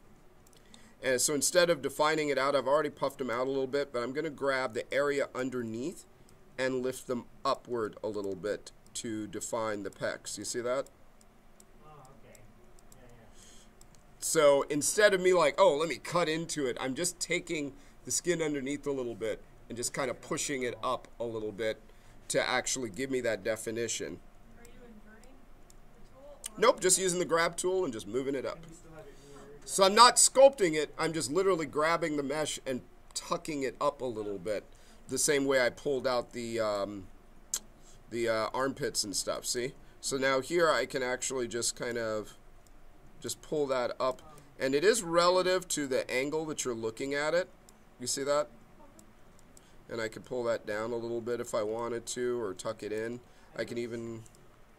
And so instead of defining it out, I've already puffed them out a little bit, but I'm going to grab the area underneath and lift them upward a little bit to define the pecs. You see that? Oh, okay. Yeah, yeah. So instead of me like, oh, let me cut into it, I'm just taking the skin underneath a little bit and just kind of pushing it up a little bit to actually give me that definition. Are you inverting the tool? Or Nope, just using the grab tool and just moving it up. So I'm not sculpting it, I'm just literally grabbing the mesh and tucking it up a little bit. The same way I pulled out the um, the uh, armpits and stuff, see? So now here I can actually just kind of just pull that up. And it is relative to the angle that you're looking at it. You see that? And I can pull that down a little bit if I wanted to, or tuck it in. I can even,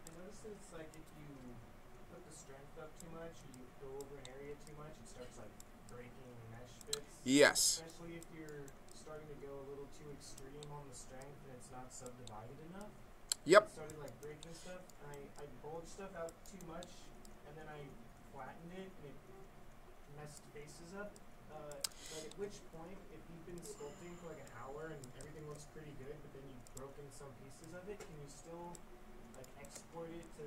I noticed it's like if you Yes. Especially if you're starting to go a little too extreme on the strength and it's not subdivided enough. Yep. I started like breaking stuff and I, I bulged stuff out too much and then I flattened it and it messed faces up. Uh, but at which point, if you've been sculpting for like an hour and everything looks pretty good, but then you've broken some pieces of it, can you still like export it to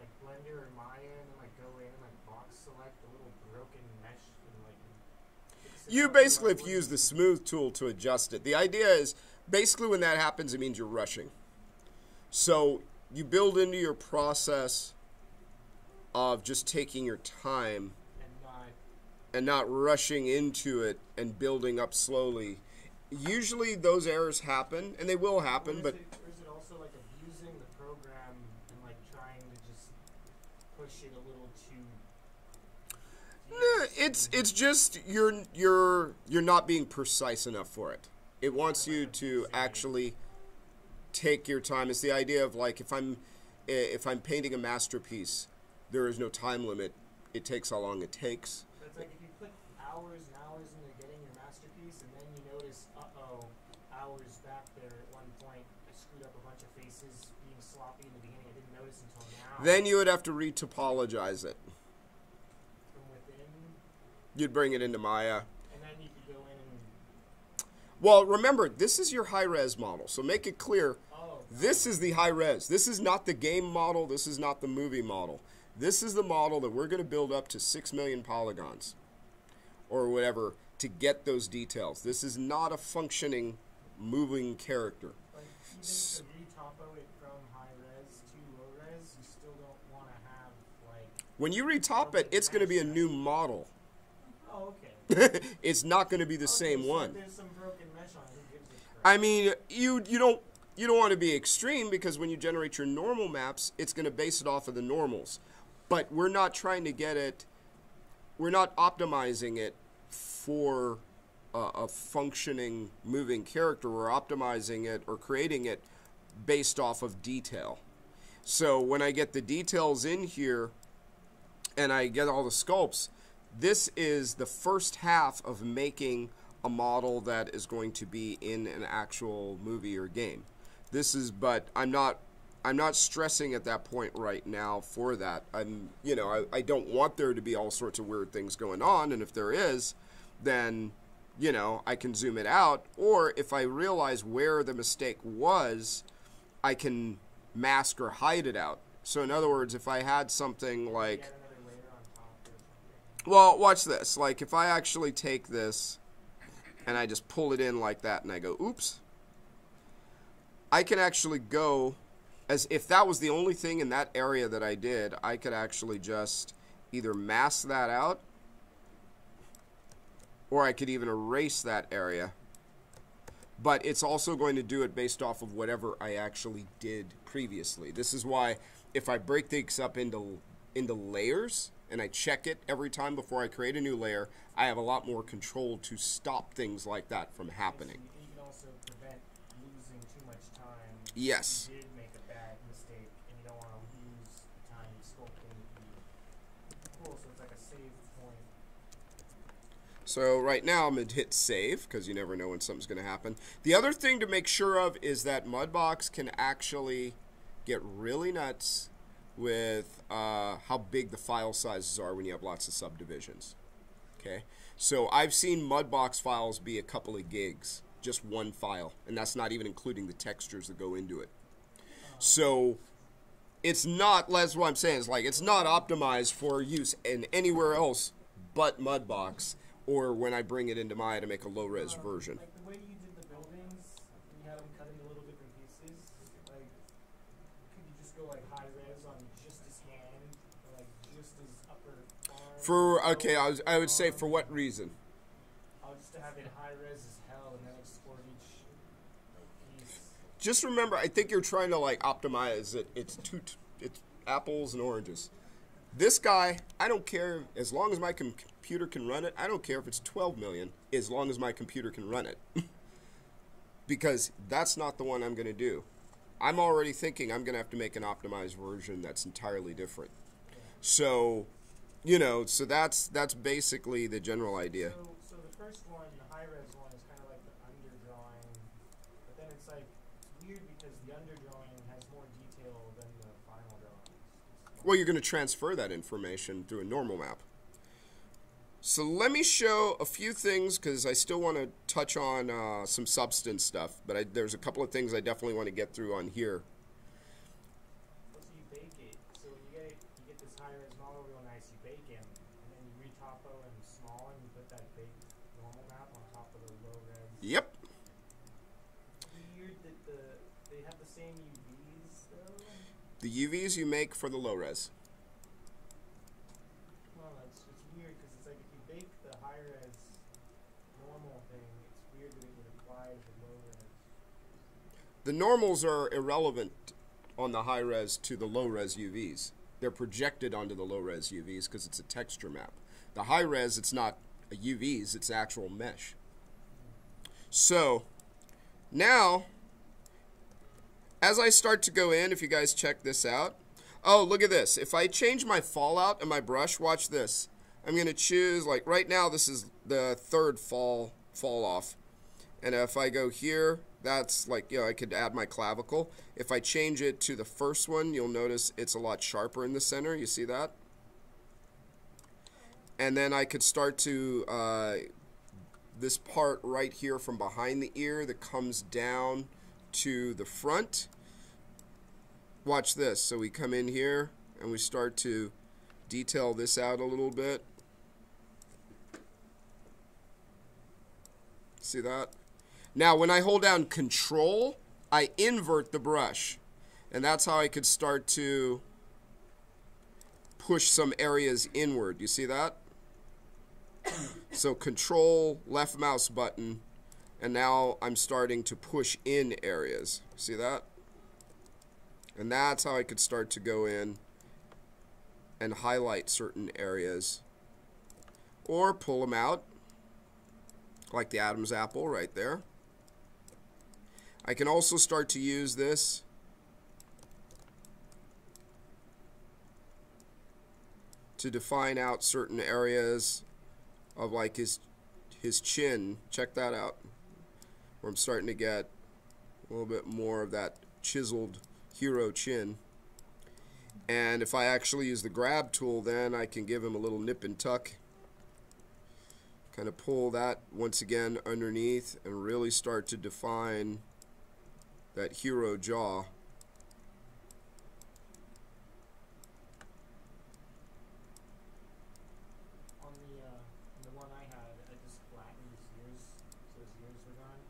like Blender or Maya and then like go in and like box select the little broken mesh and like You basically have used the smooth tool to adjust it. The idea is basically when that happens, it means you're rushing. So you build into your process of just taking your time and not rushing into it and building up slowly. Usually those errors happen, and they will happen, but it, or is it also like abusing the program and like trying to just push it a little too? Nah, it's it's just you're you're you're not being precise enough for it. It wants you to actually take your time. It's the idea of like if I'm if I'm painting a masterpiece, there is no time limit. It takes how long it takes. But it's like if you put hours and hours into getting your masterpiece, and then you notice, uh oh, hours back there at one point, I screwed up a bunch of faces being sloppy in the beginning. I didn't notice until now. Then you would have to retopologize it. You'd bring it into Maya. and then you could go in and Well, remember, this is your high res model, so make it clear oh, This is the high res. This is not the game model. This is not the movie model. This is the model that we're going to build up to 6 million polygons or whatever to get those details. This is not a functioning, moving character. like even S- to retopo it from high res to low res, you still don't want to have like. When you retop it, it's going to be a new model. Oh, okay. it's not going to be the Okay, same so one. There's some broken mesh on it. Who gives a crap? I mean, you you don't you don't want to be extreme because when you generate your normal maps, it's going to base it off of the normals. But we're not trying to get it. We're not optimizing it for a, a functioning moving character. We're optimizing it or creating it based off of detail. So when I get the details in here and I get all the sculpts, this is the first half of making a model that is going to be in an actual movie or game. This is, but I'm not, I'm not stressing at that point right now for that. I'm, you know, I, I don't want there to be all sorts of weird things going on, and if there is, then, you know, I can zoom it out. Or if I realize where the mistake was, I can mask or hide it out. So in other words, if I had something like Add another layer on top or something. Well, watch this. Like, if I actually take this and I just pull it in like that and I go, oops, I can actually go, as if that was the only thing in that area that I did, I could actually just either mask that out or I could even erase that area. But it's also going to do it based off of whatever I actually did previously. This is why if I break things up into into layers and I check it every time before I create a new layer, I have a lot more control to stop things like that from happening. So you can also prevent losing too much time. Yes. If you did make a bad mistake, and you don't want to lose the time sculpting the cool. So it's like a save point. So right now I'm going to hit save because you never know when something's going to happen. The other thing to make sure of is that Mudbox can actually get really nuts with uh, how big the file sizes are when you have lots of subdivisions. Okay, so I've seen Mudbox files be a couple of gigs, just one file, and that's not even including the textures that go into it. So it's not. That's what I'm saying. It's like it's not optimized for use in anywhere else but Mudbox, or when I bring it into Maya to make a low res version. Like the way you did the buildings, you had them cut into little different pieces. Like, could you just go like high res on just his hand, or like just his upper arm? For okay, I was I would say for what reason? Just to have it high res as hell, and then export each piece. Just remember, I think you're trying to like optimize it. It's two, it's apples and oranges. This guy, I don't care as long as my com- computer can run it. I don't care if it's 12 million, as long as my computer can run it. because that's not the one I'm going to do. I'm already thinking I'm going to have to make an optimized version that's entirely different. So, you know, so that's that's basically the general idea. So, so the first one, the high res one, is kind of like the underdrawing, but then it's like it's weird because the underdrawing has more detail than the final drawings. Well, you're going to transfer that information through a normal map. So let me show a few things because I still want to touch on uh, some substance stuff, but I, there's a couple of things I definitely want to get through on here. Well, so you bake it. So when you get it, you get this high res model real nice. You bake him, and then you retopo him small, and you put that big normal map on top of the low res. Yep. Weird that the they have the same UVs though. The UVs you make for the low res. Well, it's it's weird because it's like if you bake the high res normal thing, it's weird that it would apply to the low res. The normals are irrelevant on the high res to the low res UVs. They're projected onto the low res UVs because it's a texture map. The high res, it's not a UVs, it's actual mesh. So now, as I start to go in, if you guys check this out, oh, look at this. If I change my fall off and my brush, watch this. I'm going to choose, like right now, this is the third fall fall off. And if I go here, that's like, you know, I could add my clavicle. If I change it to the first one, you'll notice it's a lot sharper in the center. You see that? And then I could start to, uh, this part right here from behind the ear that comes down to the front. Watch this. So we come in here and we start to detail this out a little bit. See that? Now, when I hold down Control, I invert the brush. And that's how I could start to push some areas inward. You see that? So Control, left mouse button, and now I'm starting to push in areas. See that? And that's how I could start to go in and highlight certain areas. Or pull them out, like the Adam's apple right there. I can also start to use this to define out certain areas of like his his chin. Check that out. Where I'm starting to get a little bit more of that chiseled hero chin. And if I actually use the grab tool, then I can give him a little nip and tuck. Kind of pull that once again underneath and really start to define that hero jaw. On the uh, on the one I had, I just flattened his ears, so his ears were gone.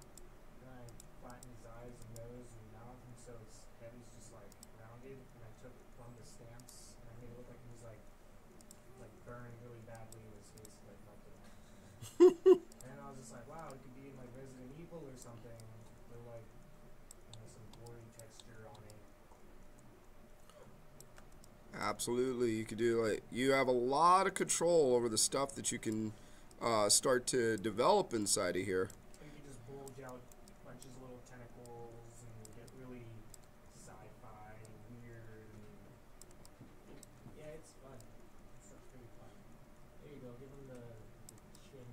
Then I flattened his eyes and nose and mouth, and so his head is just like rounded. And I took one of the stamps and I made it look like he was like like burned really badly and his face like melted off. and I was just like, wow, it could be in like Resident Evil or something. With like you know some gory texture on it. Absolutely, you could do like you have a lot of control over the stuff that you can uh, start to develop inside of here. You could just bulge out bunches of little tentacles and get really sci-fi and weird. And yeah, it's fun. It's pretty fun. There you go. Give him the chin.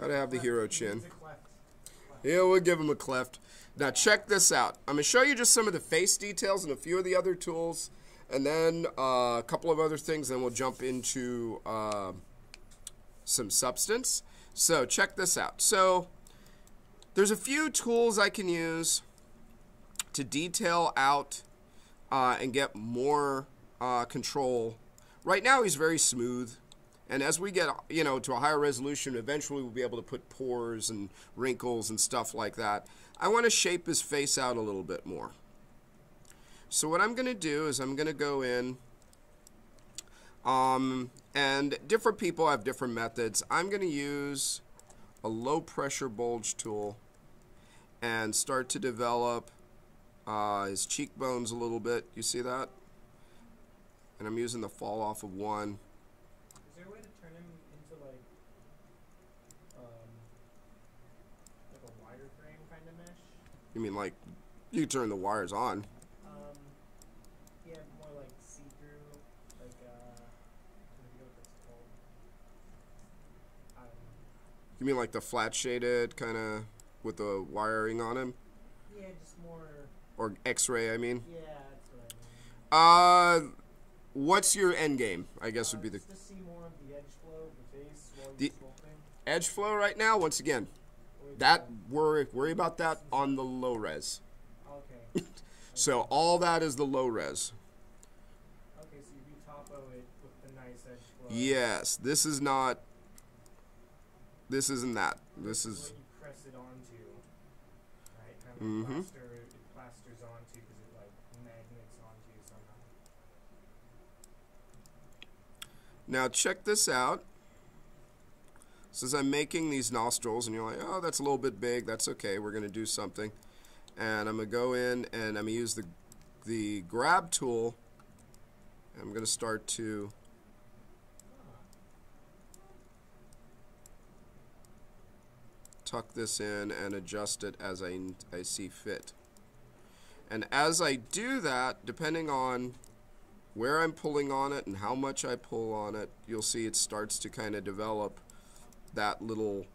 Gotta have the hero chin. needs a cleft. Cleft. Yeah, we'll give him a cleft. Now check this out. I'm gonna show you just some of the face details and a few of the other tools, and then uh, a couple of other things. Then we'll jump into uh, some substance. So check this out. So there's a few tools I can use to detail out uh, and get more uh, control. Right now he's very smooth. And as we get, you know, to a higher resolution, eventually we'll be able to put pores and wrinkles and stuff like that. I want to shape his face out a little bit more. So what I'm going to do is I'm going to go in, um, and different people have different methods. I'm going to use a low pressure bulge tool and start to develop uh, his cheekbones a little bit. You see that? And I'm using the fall off of one. Is there a way to turn him into like, um, like a wireframe kind of mesh? You mean like you turn the wires on? Um, yeah, more like see-through, like uh, I don't know what that's called. I don't know. You mean like the flat shaded kind of with the wiring on him? Yeah, just more. Or X-ray, I mean. Yeah, that's what I mean. Uh, what's your end game? I guess would be Uh, the just to see more of the edge flow of the face while The- edge flow right now. Once again, that worry worry about that on the low res. Okay. So all that is the low res. Okay, so you do topo it with the nice edge flow. Yes, this is not. This isn't that. This is. you press it onto, right? Kind like mm-hmm. plaster, it plasters onto because it like magnets onto somehow. now. Check this out. Says I'm making these nostrils, and you're like, oh, that's a little bit big. That's okay. We're gonna do something, and I'm gonna go in and I'm gonna use the the grab tool. I'm gonna start to tuck this in and adjust it as I, I see fit. And as I do that, depending on where I'm pulling on it and how much I pull on it, you'll see it starts to kind of develop that little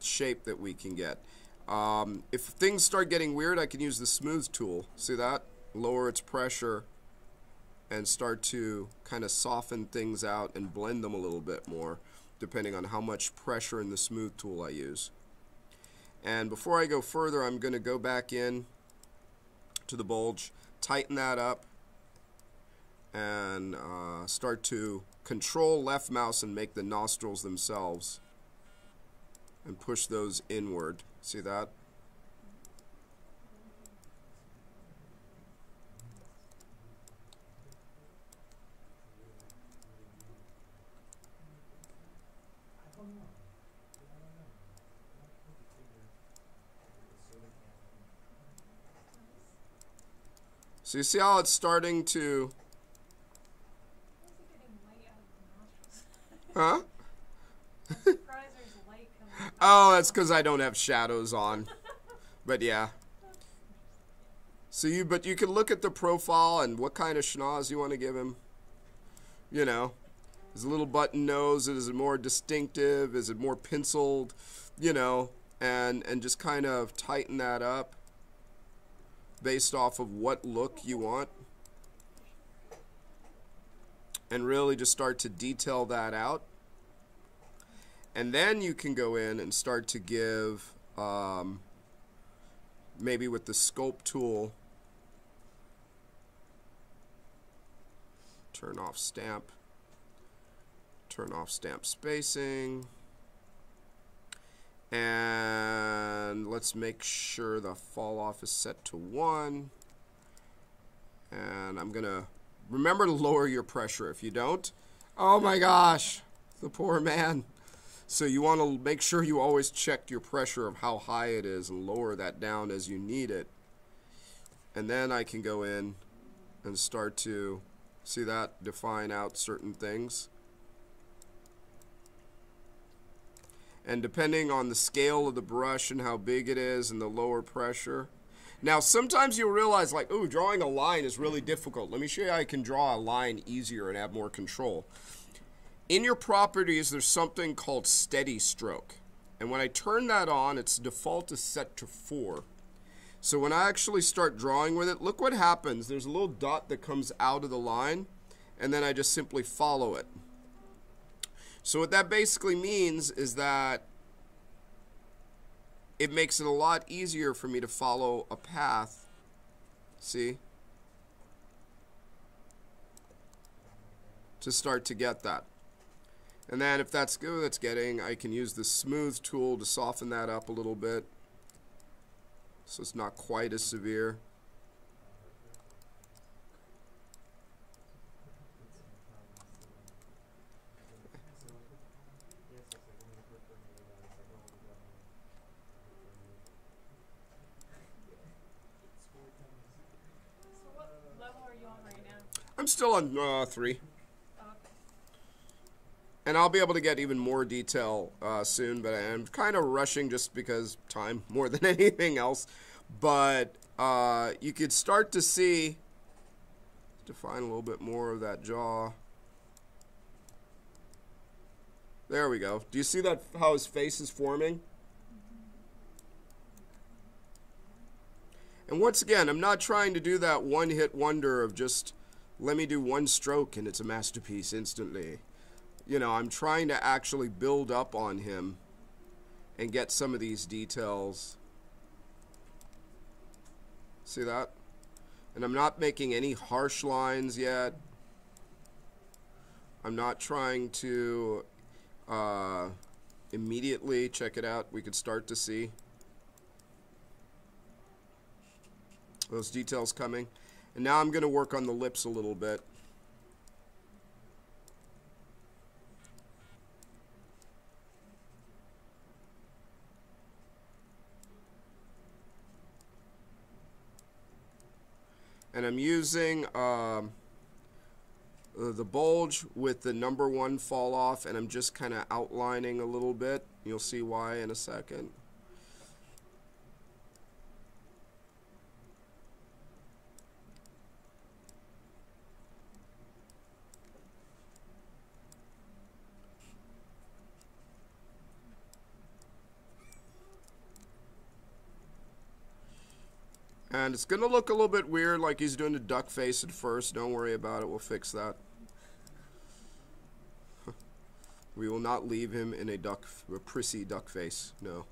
shape that we can get. Um, if things start getting weird, I can use the smooth tool. See that? Lower its pressure and start to kind of soften things out and blend them a little bit more, depending on how much pressure in the smooth tool I use. And before I go further, I'm going to go back in to the bulge, tighten that up, and uh, start to control left mouse and make the nostrils themselves and push those inward. See that? I don't know. I don't know. I don't think the figure is so mechanical. So you see how it's starting to, huh? Oh, that's because I don't have shadows on. But yeah. So you, but you can look at the profile and what kind of schnoz you want to give him. You know, is a little button nose? Is it more distinctive? Is it more penciled? You know, and and just kind of tighten that up based off of what look you want, and really just start to detail that out. And then you can go in and start to give, um, maybe with the sculpt tool, turn off stamp, turn off stamp spacing, and let's make sure the fall off is set to one. And I'm gonna remember to lower your pressure. If you don't, oh my gosh, the poor man. So you want to make sure you always check your pressure of how high it is and lower that down as you need it. And then I can go in and start to see that define out certain things. And depending on the scale of the brush and how big it is and the lower pressure. Now, sometimes you'll realize, like, ooh, drawing a line is really difficult. Let me show you how I can draw a line easier and have more control. In your properties, there's something called steady stroke. And when I turn that on, its default is set to 4. So when I actually start drawing with it, look what happens. There's a little dot that comes out of the line, and then I just simply follow it. So what that basically means is that it makes it a lot easier for me to follow a path. See? To start to get that. And then if that's good, that's getting, I can use the smooth tool to soften that up a little bit. So it's not quite as severe. So what level are I'm still on uh, three. And I'll be able to get even more detail uh, soon, but I'm kind of rushing just because time more than anything else. But uh, you could start to see, define a little bit more of that jaw. There we go. Do you see that how his face is forming? And once again, I'm not trying to do that one hit wonder of just let me do one stroke and it's a masterpiece instantly. You know, I'm trying to actually build up on him and get some of these details. See that? And I'm not making any harsh lines yet. I'm not trying to uh, immediately check it out. We could start to see those details coming. And now I'm going to work on the lips a little bit. And I'm using um, the bulge with the number one fall off and I'm just kind of outlining a little bit. You'll see why in a second. And it's going to look a little bit weird, like he's doing a duck face at first. Don't worry about it. We'll fix that. we will not leave him in a duck, a prissy duck face. No.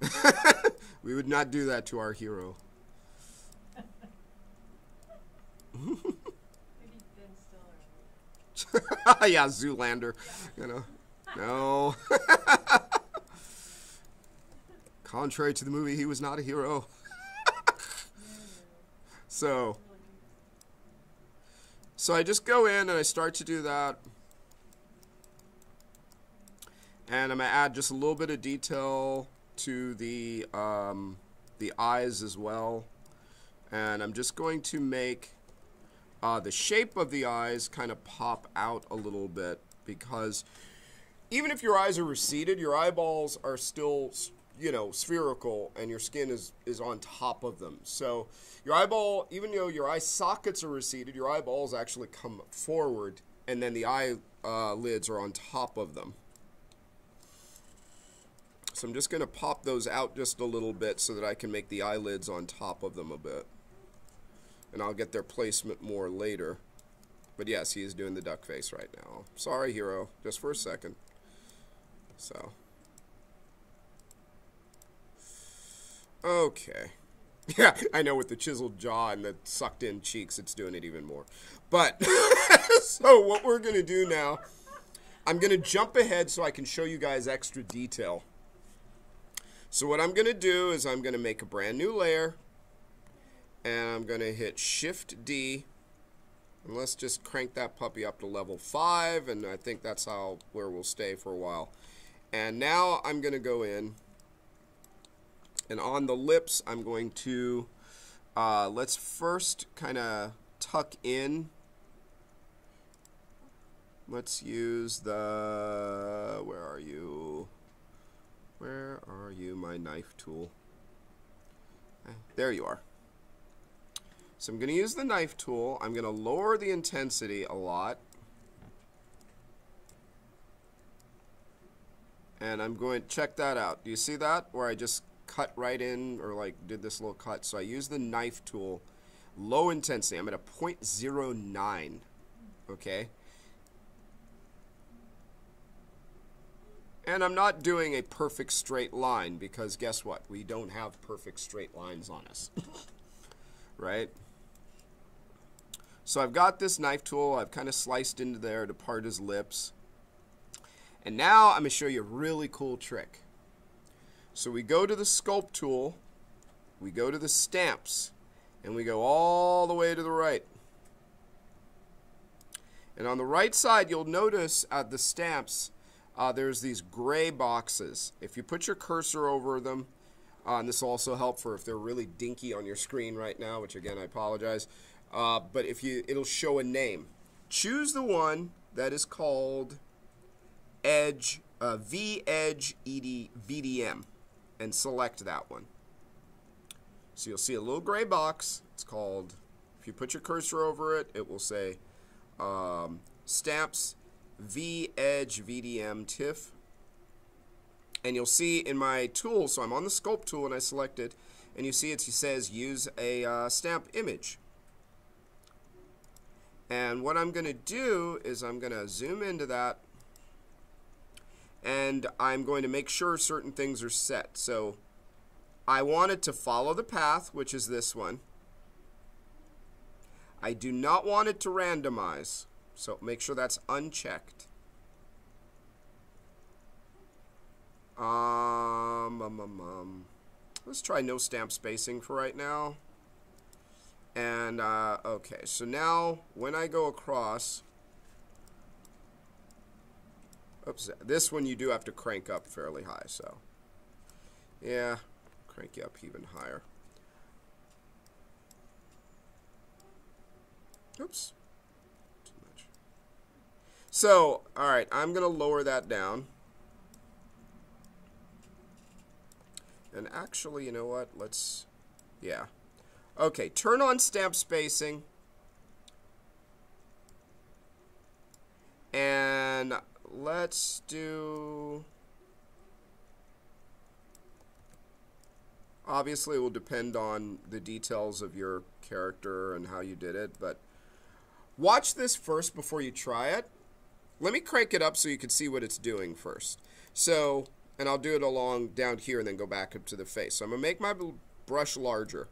we would not do that to our hero. Yeah, Zoolander. You know. No. Contrary to the movie, he was not a hero. So, so I just go in and I start to do that. And I'm going to add just a little bit of detail to the, um, the eyes as well. And I'm just going to make uh, the shape of the eyes kind of pop out a little bit because even if your eyes are receded, your eyeballs are still, you know, spherical and your skin is, is on top of them. So your eyeball, even though your eye sockets are receded, your eyeballs actually come forward and then the eye uh, lids are on top of them. So I'm just going to pop those out just a little bit so that I can make the eyelids on top of them a bit. And I'll get their placement more later. But yes, he is doing the duck face right now. Sorry, hero. Just for a second. So. Okay. Yeah, I know with the chiseled jaw and the sucked in cheeks, it's doing it even more. But, so what we're going to do now, I'm going to jump ahead so I can show you guys extra detail. So what I'm going to do is I'm going to make a brand new layer. And I'm going to hit Shift D. And let's just crank that puppy up to level 5. And I think that's how where we'll stay for a while. And now I'm going to go in and on the lips, I'm going to, uh, let's first kind of tuck in. Let's use the, where are you? Where are you, my knife tool? Eh, there you are. So I'm going to use the knife tool. I'm going to lower the intensity a lot. And I'm going to check that out. Do you see that? Where I just cut right in or like did this little cut. So I use the knife tool, low intensity. I'm at a 0.09, okay? And I'm not doing a perfect straight line because guess what? We don't have perfect straight lines on us, right? So I've got this knife tool. I've kind of sliced into there to part his lips. And now I'm going to show you a really cool trick. So we go to the sculpt tool, we go to the stamps, and we go all the way to the right. And on the right side, you'll notice at the stamps, uh, there's these gray boxes. If you put your cursor over them, uh, and this will also help for if they're really dinky on your screen right now, which again, I apologize. Uh, but if you, it'll show a name. Choose the one that is called Edge, uh, V Edge ED, VDM and select that one. So you'll see a little gray box. It's called, if you put your cursor over it, it will say um, Stamps V Edge VDM TIFF. And you'll see in my tool, so I'm on the sculpt tool and I select it, and you see it says use a uh, stamp image. And what I'm going to do is I'm going to zoom into that and I'm going to make sure certain things are set. So I want it to follow the path, which is this one. I do not want it to randomize, so make sure that's unchecked. Um, um, um, um, let's try no stamp spacing for right now. And, uh, okay, so now when I go across, oops, this one you do have to crank up fairly high, so, yeah, crank you up even higher. Oops, too much. So, all right, I'm going to lower that down. And actually, you know what? Let's, yeah. Okay, turn on stamp spacing. And let's do... Obviously, it will depend on the details of your character and how you did it, but watch this first before you try it. Let me crank it up so you can see what it's doing first. So, and I'll do it along down here and then go back up to the face. So I'm going to make my brush larger.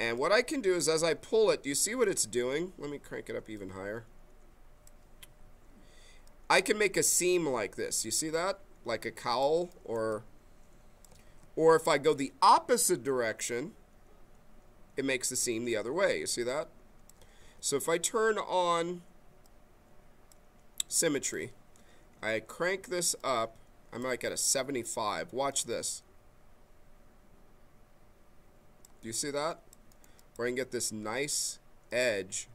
And what I can do is as I pull it, do you see what it's doing? Let me crank it up even higher. I can make a seam like this. You see that? Like a cowl or or if I go the opposite direction, it makes the seam the other way. You see that? So if I turn on symmetry, I crank this up, I'm like at a 75. Watch this. Do you see that? Where I can get this nice edge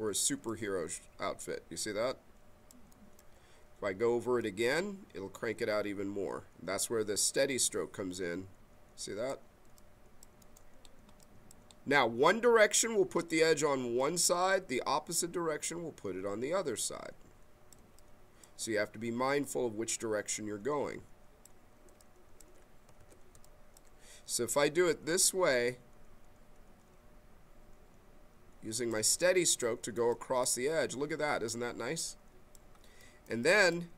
for a superhero outfit. You see that? If I go over it again, it'll crank it out even more. That's where the steady stroke comes in. See that? Now, one direction will put the edge on one side, the opposite direction will put it on the other side. So you have to be mindful of which direction you're going. So if I do it this way, using my steady stroke to go across the edge, look at that, isn't that nice? And then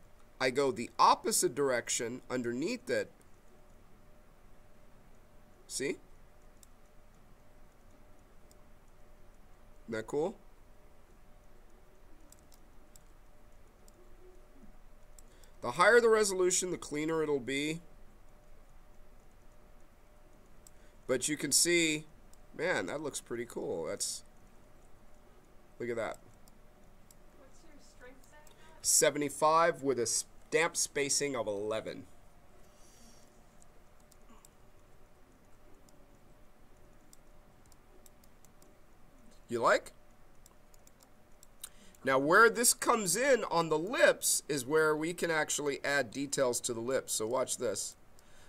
I go the opposite direction underneath it. See? Isn't that cool? The higher the resolution, the cleaner it'll be. But you can see, man, that looks pretty cool. That's, look at that. What's your strength 75 with a stamp spacing of 11. You like? Now where this comes in on the lips is where we can actually add details to the lips. So watch this.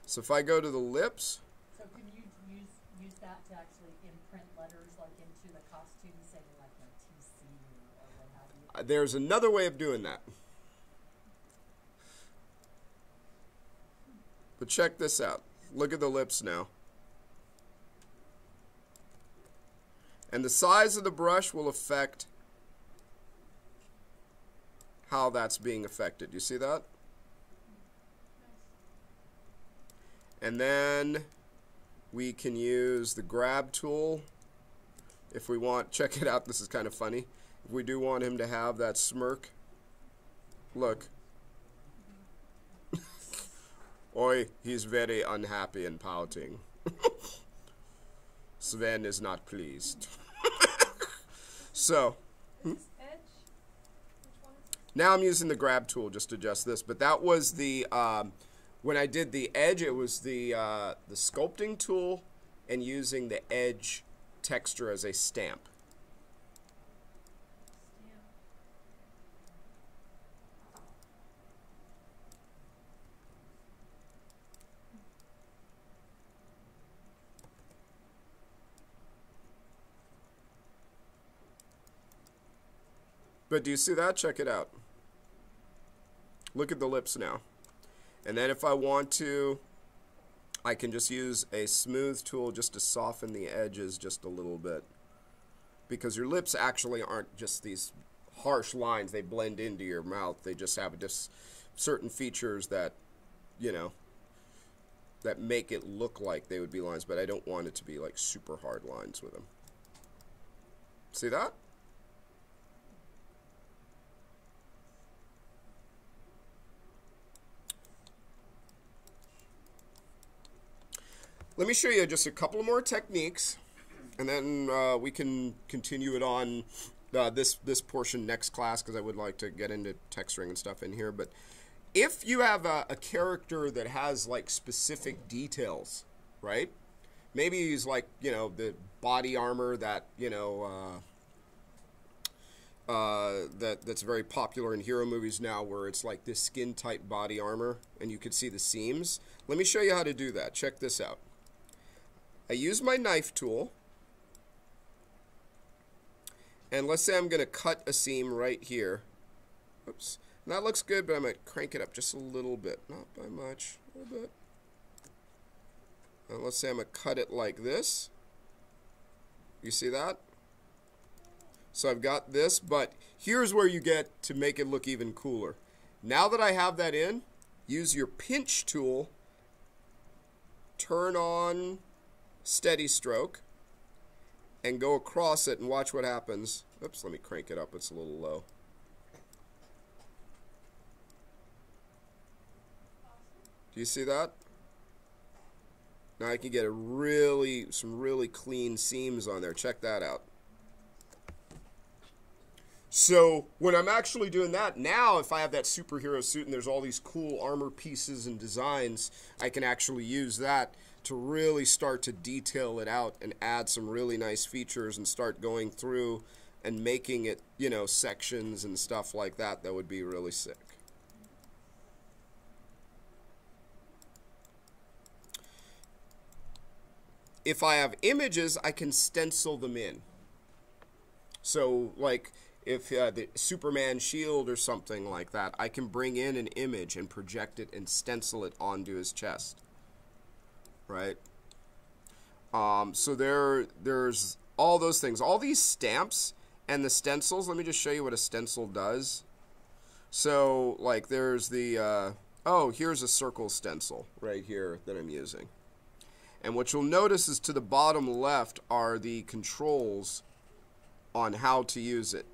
So if I go to the lips, So can you use, use that to actually imprint letters like into the costume, saying like a TC or what have you? uh, there's another way of doing that. But check this out. Look at the lips now. And the size of the brush will affect how that's being affected. You see that? And then we can use the grab tool if we want. Check it out. This is kind of funny. We do want him to have that smirk, look. Oi, he's very unhappy and pouting. Sven is not pleased. so, this? now I'm using the grab tool just to adjust this, but that was the um, when I did the edge. It was the uh, the sculpting tool and using the edge texture as a. Stamp. But do you see that? Check it out. Look at the lips now. And then if I want to, I can just use a smooth tool just to soften the edges just a little bit. Because your lips actually aren't just these harsh lines. They blend into your mouth. They just have just certain features that, you know, that make it look like they would be lines. But I don't want it to be like super hard lines with them. See that? Let me show you just a couple more techniques, and then uh, we can continue it on uh, this this portion next class because I would like to get into texturing and stuff in here. But if you have a, a character that has like specific details, right? Maybe he's like you know the body armor that you know. Uh, uh, that that's very popular in hero movies now, where it's like this skin tight body armor, and you can see the seams. Let me show you how to do that. Check this out. I use my knife tool, and let's say I'm going to cut a seam right here. Oops. And that looks good, but I'm going to crank it up just a little bit. Not by much, a little bit. And let's say I'm going to cut it like this. You see that? So I've got this, but here's where you get to make it look even cooler. Now that I have that in, use your pinch tool, turn on steady stroke, and go across it and watch what happens. Oops, let me crank it up, it's a little low. Do you see that? Now I can get a really, some really clean seams on there. Check that out. So when I'm actually doing that, now if I have that superhero suit and there's all these cool armor pieces and designs, I can actually use that to really start to detail it out and add some really nice features and start going through and making it, you know, sections and stuff like that that would be really sick. If I have images, I can stencil them in. So, like, if uh, the Superman shield or something like that, I can bring in an image and project it and stencil it onto his chest. Right? Um, so there, there's all those things. All these stamps and the stencils, let me just show you what a stencil does. So, like, there's the, uh, oh, here's a circle stencil right here that I'm using. And what you'll notice is to the bottom left are the controls on how to use it.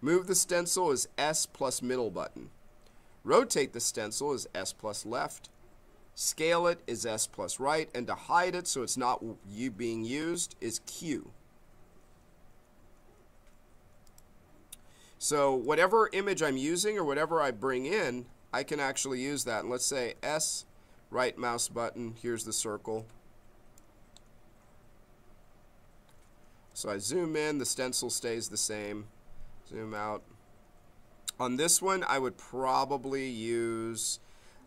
Move the stencil is S plus middle button. Rotate the stencil is S plus left. Scale it is S plus right. And to hide it so it's not you being used is Q. So whatever image I'm using or whatever I bring in, I can actually use that. And let's say S, right mouse button, here's the circle. So I zoom in, the stencil stays the same. Zoom out. On this one, I would probably use,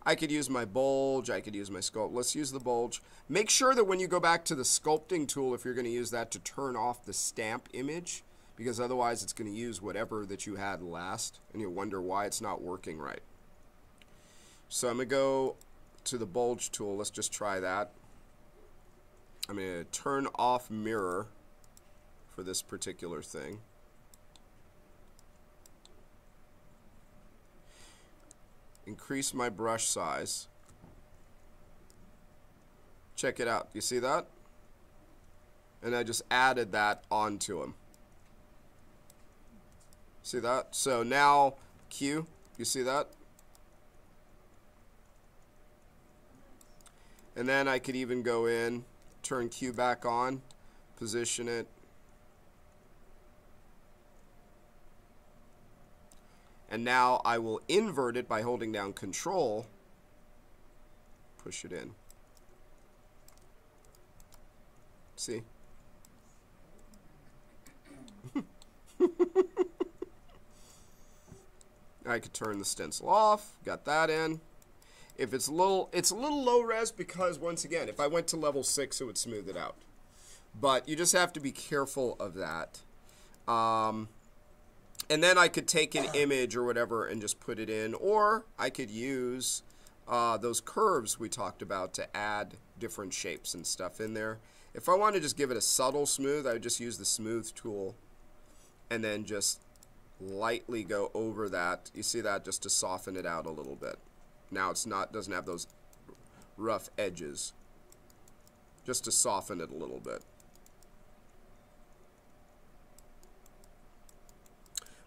I could use my bulge, I could use my sculpt. Let's use the bulge. Make sure that when you go back to the sculpting tool, if you're going to use that to turn off the stamp image, because otherwise it's going to use whatever that you had last, and you'll wonder why it's not working right. So I'm going to go to the bulge tool. Let's just try that. I'm going to turn off mirror for this particular thing. Increase my brush size. Check it out. You see that? And I just added that onto him. See that? So now Q, you see that? And then I could even go in, turn Q back on, position it, And now I will invert it by holding down control, push it in. See? I could turn the stencil off, got that in. If it's a little, it's a little low res because once again, if I went to level six, it would smooth it out. But you just have to be careful of that. Um, and then I could take an image or whatever and just put it in, or I could use uh, those curves we talked about to add different shapes and stuff in there. If I want to just give it a subtle smooth, I would just use the smooth tool and then just lightly go over that. You see that just to soften it out a little bit. Now it's not doesn't have those rough edges. Just to soften it a little bit.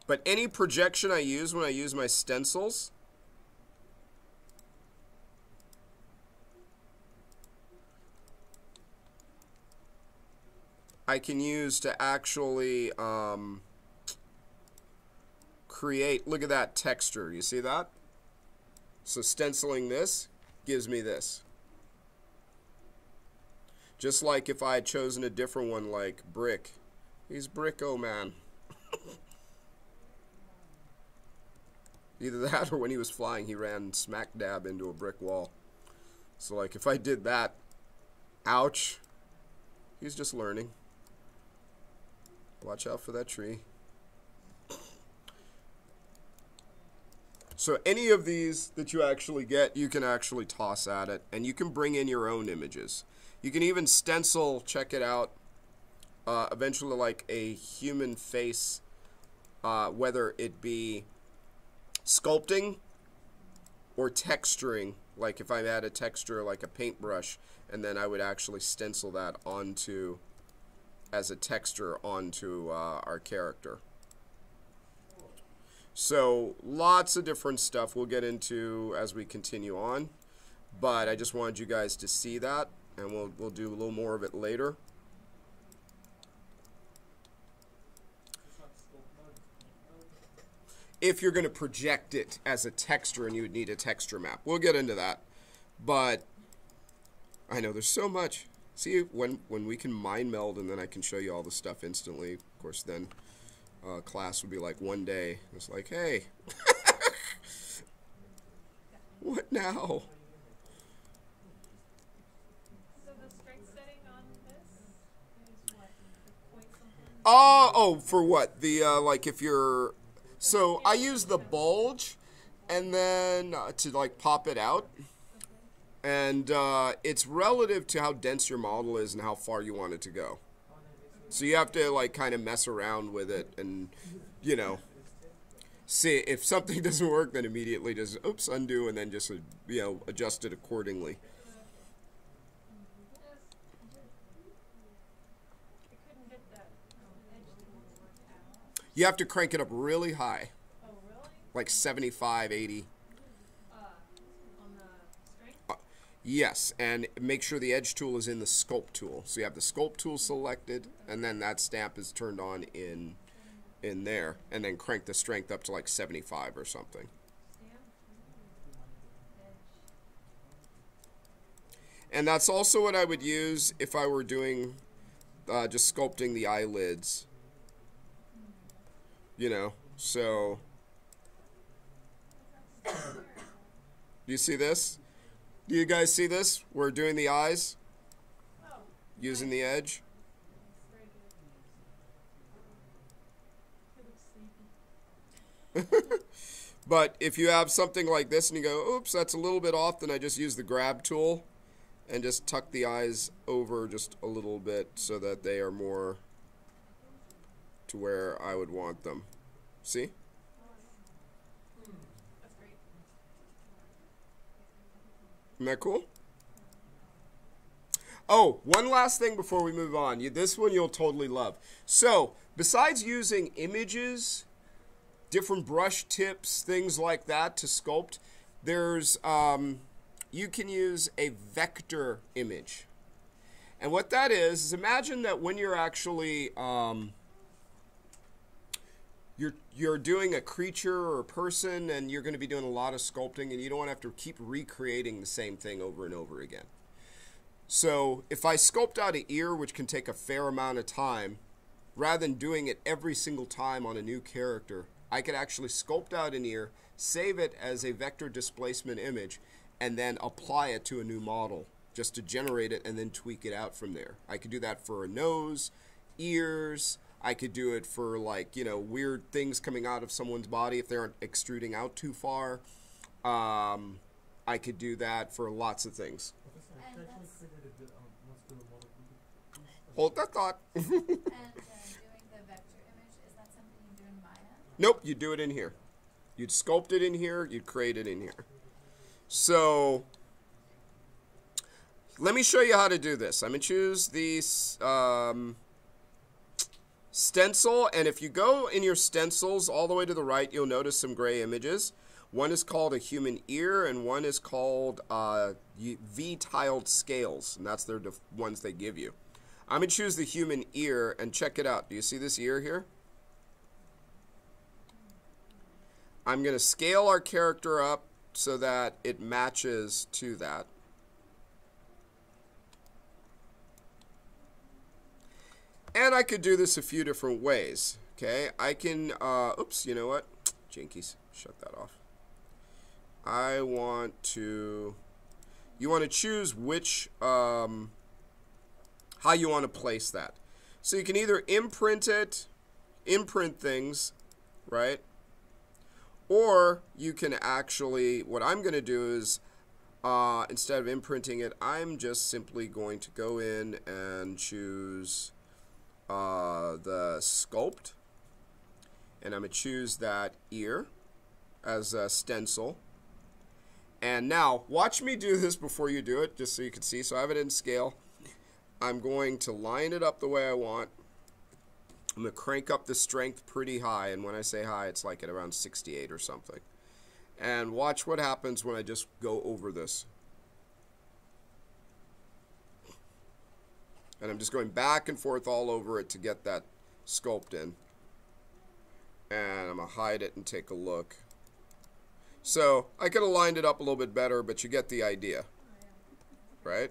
But any projection I use when I use my stencils, I can use to actually um, create, look at that texture, you see that? So stenciling this gives me this. Just like if I had chosen a different one like Brick. He's Bricko Man. Either that or when he was flying, he ran smack dab into a brick wall. So, like, if I did that, ouch, he's just learning. Watch out for that tree. So any of these that you actually get, you can actually toss at it, and you can bring in your own images. You can even stencil, check it out, uh, eventually like a human face, uh, whether it be sculpting or texturing. Like if I add a texture like a paintbrush and then I would actually stencil that onto as a texture onto uh, our character. So lots of different stuff. We'll get into as we continue on but I just wanted you guys to see that and we'll, we'll do a little more of it later It's not sculpt mode, it's paint mode. If you're going to project it as a texture and you would need a texture map. We'll get into that. But I know there's so much. See, when, when we can mind meld and then I can show you all the stuff instantly, of course, then uh, class would be like one day. It's like, hey, what now? So the strength setting on this is what? The point something? Oh, oh, for what? The uh, like if you're so I use the bulge and then uh, to like pop it out. And uh, it's relative to how dense your model is and how far you want it to go. So you have to like kind of mess around with it and you know see if something doesn't work then immediately just oops undo and then just uh, you know adjust it accordingly. I couldn't get that um, edge to work out. You have to crank it up really high, Oh, really? like 75, 80. Uh, on the strength? Yes, and make sure the edge tool is in the sculpt tool. So you have the sculpt tool selected, and then that stamp is turned on in in there, and then crank the strength up to like 75 or something. And that's also what I would use if I were doing uh, just sculpting the eyelids. You know, so. Do you see this? Do you guys see this? We're doing the eyes using the edge. But if you have something like this and you go, oops, that's a little bit off, then I just use the grab tool and just tuck the eyes over just a little bit so that they are more to where I would want them. See? Isn't that cool? Oh, one last thing before we move on. This one you'll totally love. So, besides using images, different brush tips, things like that to sculpt, there's um, you can use a vector image. And what that is is imagine that when you're actually um, you're doing a creature or a person and you're going to be doing a lot of sculpting and you don't want to have to keep recreating the same thing over and over again. So, if I sculpt out an ear which can take a fair amount of time, rather than doing it every single time on a new character, I could actually sculpt out an ear, save it as a vector displacement image, and then apply it to a new model just to generate it and then tweak it out from there. I could do that for a nose, ears, I could do it for like, you know, weird things coming out of someone's body if they aren't extruding out too far. Um, I could do that for lots of things. Professor, And it actually that's- created a good muscular model. Could you please, Hold that thought. And uh, doing the vector image, is that something you do in Maya? Nope, you do it in here. You'd sculpt it in here, you'd create it in here. So let me show you how to do this. I'm going to choose the um, stencil, and if you go in your stencils all the way to the right, you'll notice some gray images. One is called a human ear, and one is called uh, V-tiled scales, and that's their def- ones they give you. I'm going to choose the human ear, and check it out. Do you see this ear here? I'm going to scale our character up so that it matches to that. And I could do this a few different ways. Okay, I can, uh, oops, you know what? Jinkies, shut that off. I want to, you want to choose which, um, how you want to place that. So you can either imprint it, imprint things, right? Or you can actually, what I'm going to do is, uh, instead of imprinting it, I'm just simply going to go in and choose uh, the sculpt. And I'm going to choose that ear as a stencil. And now, watch me do this before you do it, just so you can see. So I have it in scale. I'm going to line it up the way I want. I'm going to crank up the strength pretty high, and when I say high, it's like at around 68 or something. And watch what happens when I just go over this. And I'm just going back and forth all over it to get that sculpt in. And I'm going to hide it and take a look. So, I could have lined it up a little bit better, but you get the idea. Right?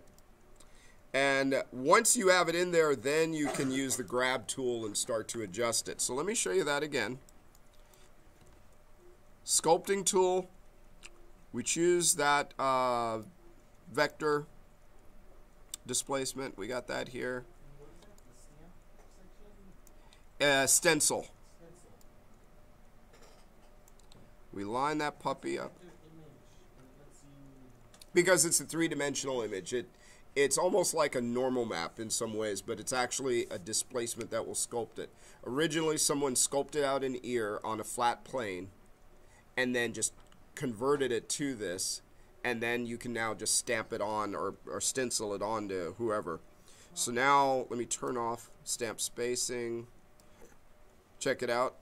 And once you have it in there, then you can use the grab tool and start to adjust it. So let me show you that again. Sculpting tool. We choose that uh, vector displacement. We got that here. Uh, stencil. We line that puppy up. Because it's a three-dimensional image. It it's almost like a normal map in some ways, but it's actually a displacement that will sculpt it. Originally, someone sculpted out an ear on a flat plane, and then just converted it to this, and then you can now just stamp it on or, or stencil it onto whoever. So now let me turn off stamp spacing. Check it out.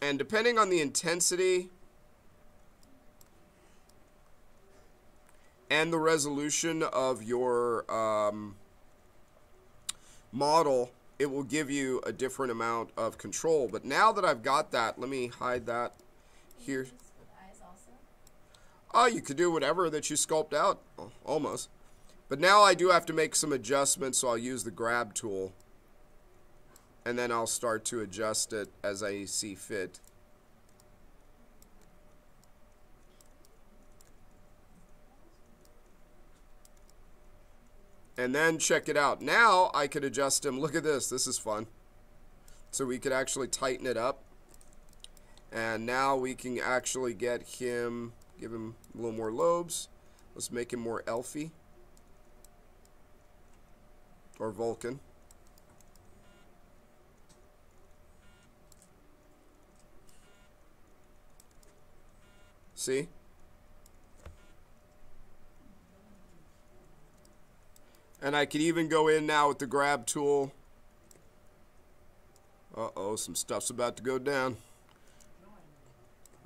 And depending on the intensity and the resolution of your um, model, it will give you a different amount of control. But now that I've got that, let me hide that here. do this with eyes also? Oh, you could do whatever that you sculpt out, al- almost. But now I do have to make some adjustments, so I'll use the grab tool. And then I'll start to adjust it as I see fit. And then check it out. Now I could adjust him. Look at this. This is fun. So we could actually tighten it up. And now we can actually get him, give him a little more lobes. Let's make him more elfy. Or Vulcan. See? And I could even go in now with the grab tool. Uh-oh, some stuff's about to go down.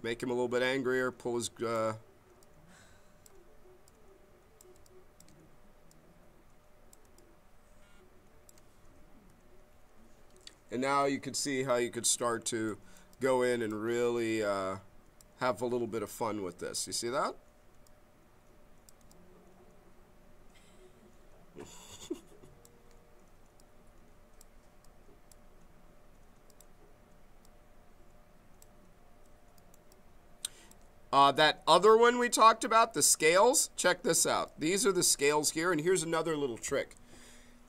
Make him a little bit angrier, pull his, uh... And now you can see how you could start to go in and really uh, have a little bit of fun with this. You see that? Uh, that other one we talked about, the scales, check this out. These are the scales here, and here's another little trick.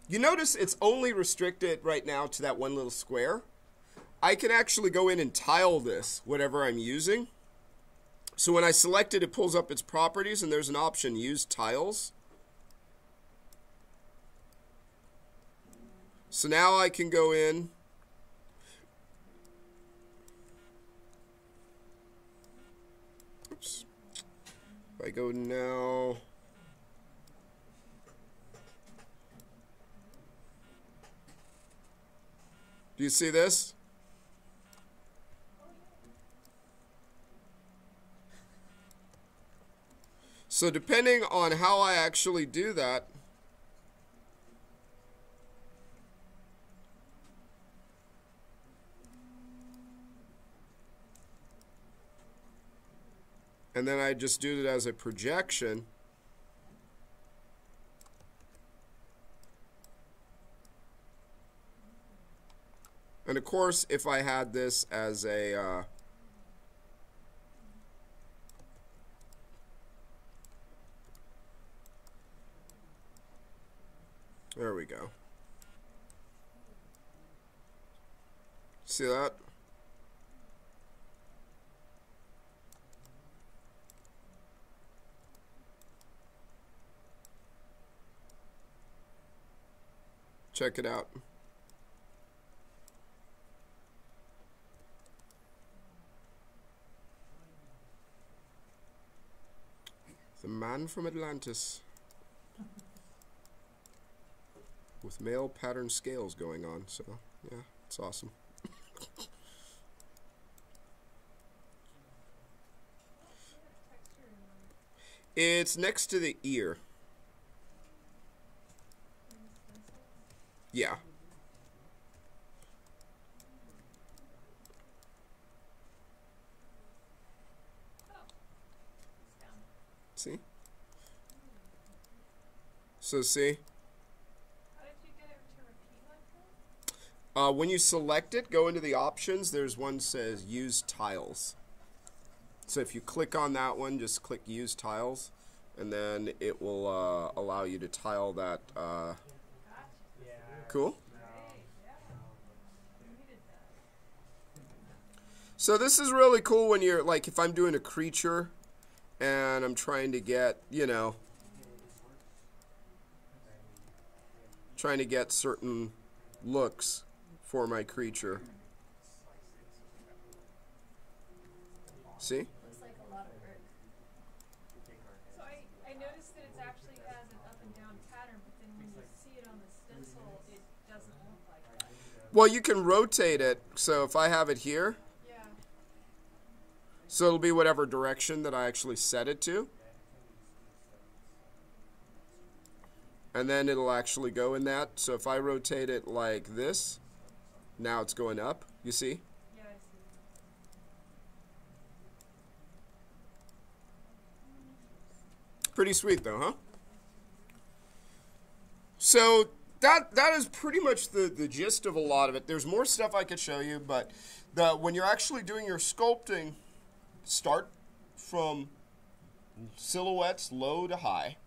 You notice it's only restricted right now to that one little square. I can actually go in and tile this, whatever I'm using. So when I select it, it pulls up its properties, and there's an option, Use Tiles. So now I can go in. Oops. I go now. Do you see this? So depending on how I actually do that, and then I just do it as a projection. And of course, if I had this as a uh, There we go. See that? Check it out. The man from Atlantis. With male pattern scales going on, so yeah, it's awesome. It's next to the ear. in the stencil. Yeah. See? So see? Uh, when you select it, go into the options. There's one says use tiles. So if you click on that one, just click use tiles, and then it will uh, allow you to tile that. Uh. Cool. So this is really cool when you're like, if I'm doing a creature, and I'm trying to get, you know, trying to get certain looks for my creature. See? Looks like a lot of work. So I, I noticed that it's actually has an up and down pattern, but then when you see it on the stencil, it doesn't look like that. Well, you can rotate it. So if I have it here, Yeah. so it'll be whatever direction that I actually set it to. And then it'll actually go in that. So if I rotate it like this, now it's going up. You see? Yeah, I see. Pretty sweet though, huh? So that that is pretty much the, the gist of a lot of it. There's more stuff I could show you, but the when you're actually doing your sculpting, start from silhouettes low to high.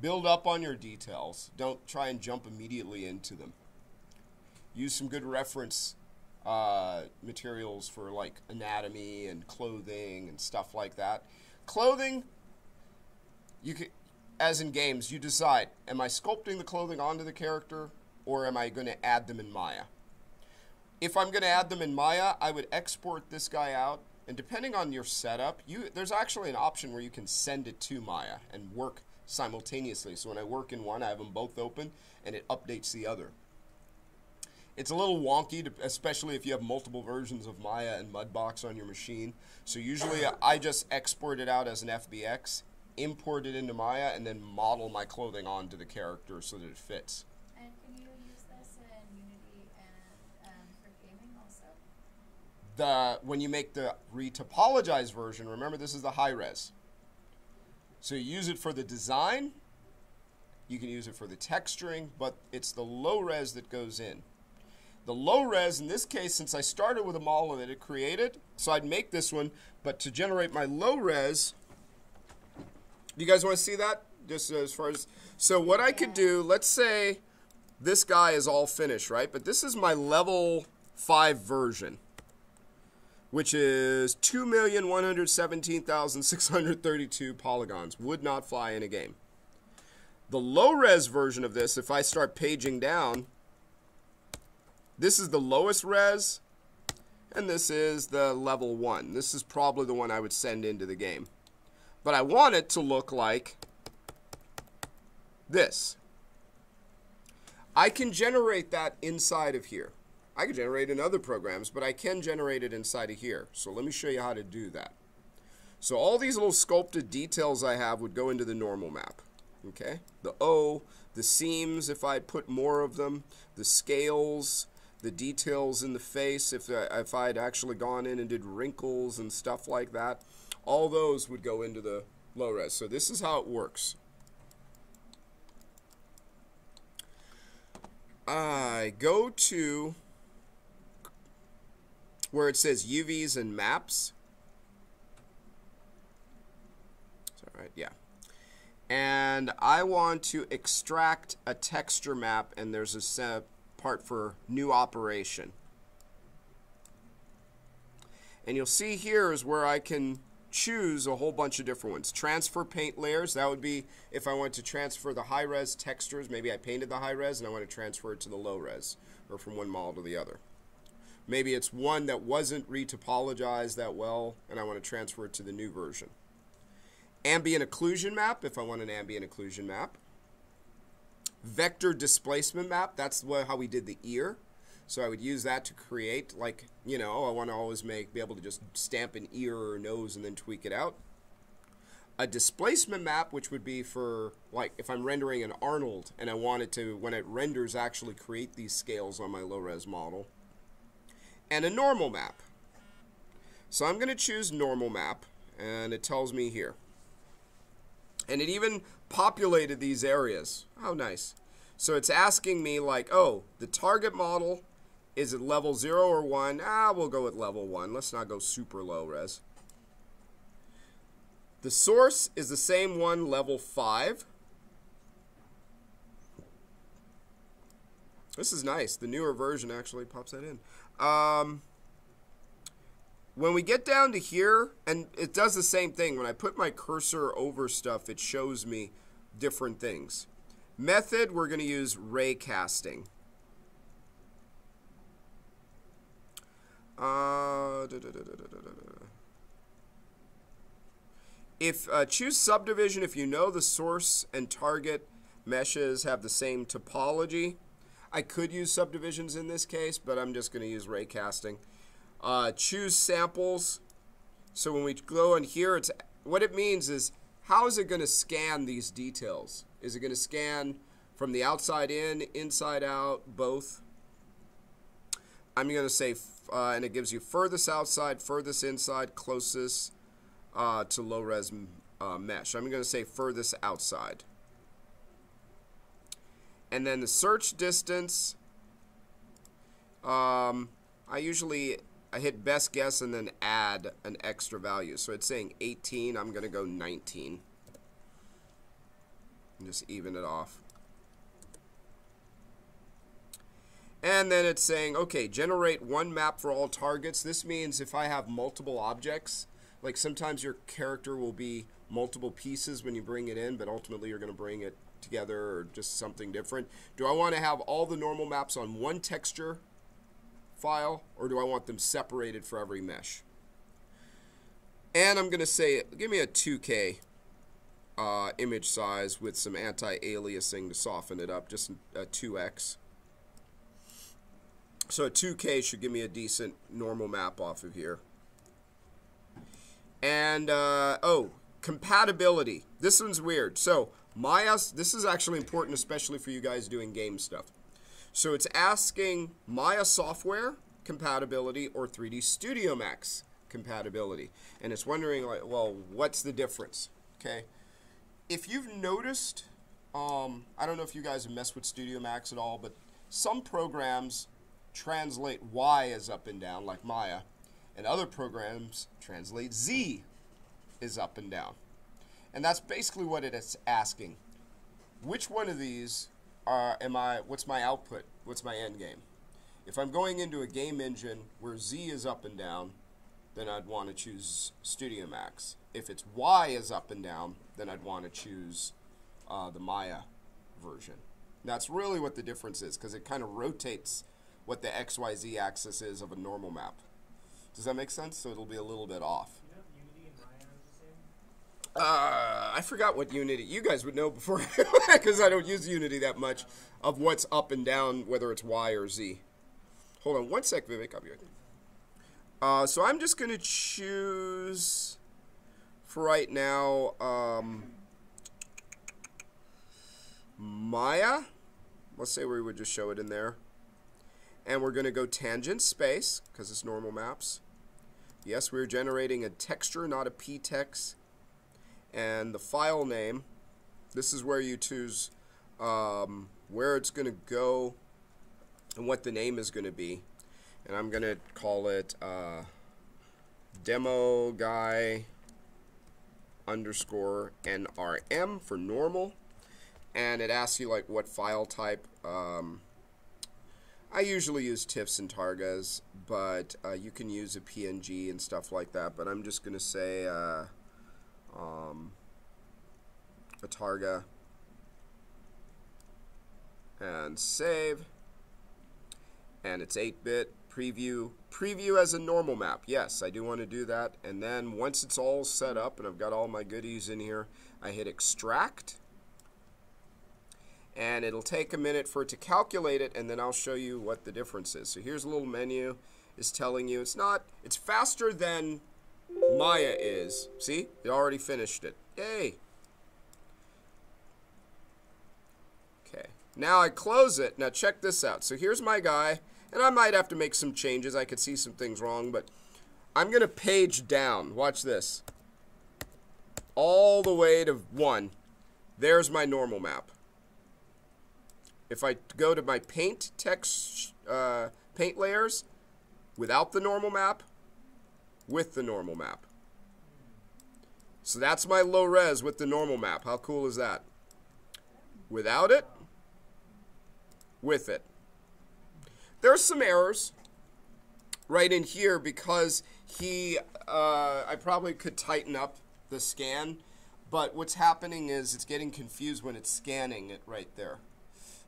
Build up on your details. Don't try and jump immediately into them. Use some good reference uh, materials for like anatomy and clothing and stuff like that. Clothing, you can, as in games, you decide: am I sculpting the clothing onto the character, or am I going to add them in Maya? If I'm going to add them in Maya, I would export this guy out, and depending on your setup, you there's actually an option where you can send it to Maya and work simultaneously. So when I work in one, I have them both open, and it updates the other. It's a little wonky, to, especially if you have multiple versions of Maya and Mudbox on your machine. So usually I just export it out as an FBX, import it into Maya, and then model my clothing onto the character so that it fits. And can you use this in Unity and um, for gaming also? The when you make the retopologized version, remember this is the high res. So you use it for the design. You can use it for the texturing, but it's the low res that goes in. The low res, in this case, since I started with a model that it created, so I'd make this one, but to generate my low res, do you guys want to see that? Just uh, as far as so, what I could do. Let's say this guy is all finished, right? But this is my level five version, which is two million one hundred seventeen thousand six hundred thirty-two polygons. Would not fly in a game. The low res version of this, if I start paging down, this is the lowest res, and this is the level one. This is probably the one I would send into the game. But I want it to look like this. I can generate that inside of here. I can generate in other programs, but I can generate it inside of here. So let me show you how to do that. So all these little sculpted details I have would go into the normal map. Okay, the O, the seams if I put more of them, the scales, the details in the face if, I, if I'd actually gone in and did wrinkles and stuff like that, all those would go into the low res. So this is how it works. I go to where it says UVs and maps. Is that right? Yeah. And I want to extract a texture map, and there's a part for new operation. And you'll see here is where I can choose a whole bunch of different ones. Transfer paint layers, that would be if I want to transfer the high res textures. Maybe I painted the high res and I want to transfer it to the low res or from one model to the other. Maybe it's one that wasn't retopologized that well and I want to transfer it to the new version. Ambient occlusion map, if I want an ambient occlusion map. Vector displacement map, that's how we did the ear. So I would use that to create, like, you know, oh, I want to always make, be able to just stamp an ear or nose and then tweak it out. A displacement map, which would be for, like, if I'm rendering an Arnold and I wanted to, when it renders, actually create these scales on my low-res model. And a normal map. So I'm going to choose normal map, and it tells me here. And it even populated these areas. How nice. So it's asking me, like, oh, the target model is it level 0 or 1? Ah, we'll go with level 1. Let's not go super low res. The source is the same one, level 5. This is nice. The newer version actually pops that in. Um, when we get down to here, and it does the same thing. When I put my cursor over stuff, it shows me different things. Method, we're going to use ray casting. Uh, if uh, choose subdivision if you know the source and target meshes have the same topology. I could use subdivisions in this case, but I'm just going to use ray casting. Uh, choose samples. So when we go in here, it's what it means is how is it going to scan these details? Is it going to scan from the outside in, inside out, both? I'm going to say uh, and it gives you furthest outside, furthest inside, closest uh, to low res uh, mesh. I'm going to say furthest outside. And then the search distance, um, I usually I hit best guess and then add an extra value. So it's saying 18, I'm going to go 19. And just even it off. And then it's saying, okay, generate one map for all targets. This means if I have multiple objects, like sometimes your character will be multiple pieces when you bring it in, but ultimately you're going to bring it together or just something different. Do I want to have all the normal maps on one texture file, or do I want them separated for every mesh? And I'm going to say, give me a 2K uh, image size with some anti-aliasing to soften it up, just a 2X. So a 2K should give me a decent normal map off of here. And, uh, oh, compatibility. This one's weird. So, Maya, this is actually important, especially for you guys doing game stuff. So it's asking Maya software compatibility or 3D Studio Max compatibility. And it's wondering, like, well, what's the difference? Okay. If you've noticed, um, I don't know if you guys have messed with Studio Max at all, but some programs translate Y as up and down, like Maya, and other programs translate Z is up and down. And that's basically what it is asking. Which one of these are, am I, what's my output? What's my end game? If I'm going into a game engine where Z is up and down, then I'd want to choose Studio Max. If it's Y is up and down, then I'd want to choose uh, the Maya version. That's really what the difference is because it kind of rotates what the XYZ axis is of a normal map. Does that make sense? So it'll be a little bit off. You know if Unity and Maya are the same? Uh, I forgot what Unity. You guys would know before because I don't use Unity that much of what's up and down, whether it's Y or Z. Hold on one sec, Vivek. I'll be right. Uh, so I'm just gonna choose for right now um, Maya. Let's say we would just show it in there, and we're gonna go tangent space because it's normal maps. Yes, we're generating a texture, not a Ptex and the file name. This is where you choose um, where it's going to go and what the name is going to be. And I'm going to call it uh, demo guy underscore NRM for normal. And it asks you like what file type. Um, I usually use TIFFs and Targas, but uh, you can use a PNG and stuff like that. But I'm just going to say uh, um, a Targa. And save. And it's 8-bit preview preview as a normal map. Yes I do want to do that. And then once it's all set up and I've got all my goodies in here I hit extract and it'll take a minute for it to calculate it and then I'll show you what the difference is so here's a little menu is telling you it's not it's faster than Maya is. See? It already finished it. Yay. Okay. Now I close it. Now check this out. So here's my guy. And I might have to make some changes. I could see some things wrong. But I'm going to page down. Watch this. All the way to 1. There's my normal map. If I go to my paint text, uh, paint layers, without the normal map, with the normal map. So that's my low res with the normal map. How cool is that? Without it, with it. There's some errors right in here because he, uh, I probably could tighten up the scan, but what's happening is it's getting confused when it's scanning it right there.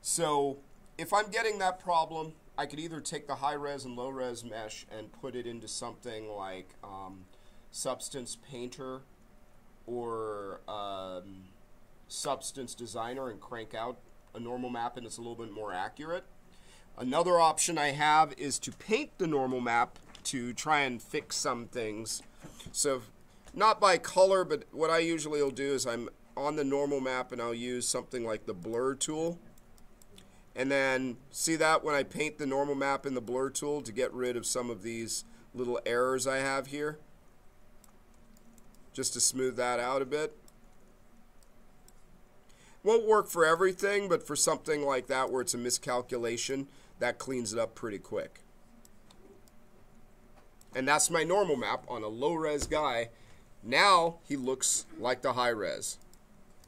So if I'm getting that problem, I could either take the high res and low res mesh and put it into something like um, Substance Painter or um, Substance Designer and crank out a normal map and it's a little bit more accurate. Another option I have is to paint the normal map to try and fix some things. So not by color, but what I usually will do is I'm on the normal map and I'll use something like the blur tool and then see that when I paint the normal map in the blur tool to get rid of some of these little errors I have here. Just to smooth that out a bit. Won't work for everything, but for something like that where it's a miscalculation, that cleans it up pretty quick. And that's my normal map on a low res guy. Now he looks like the high res.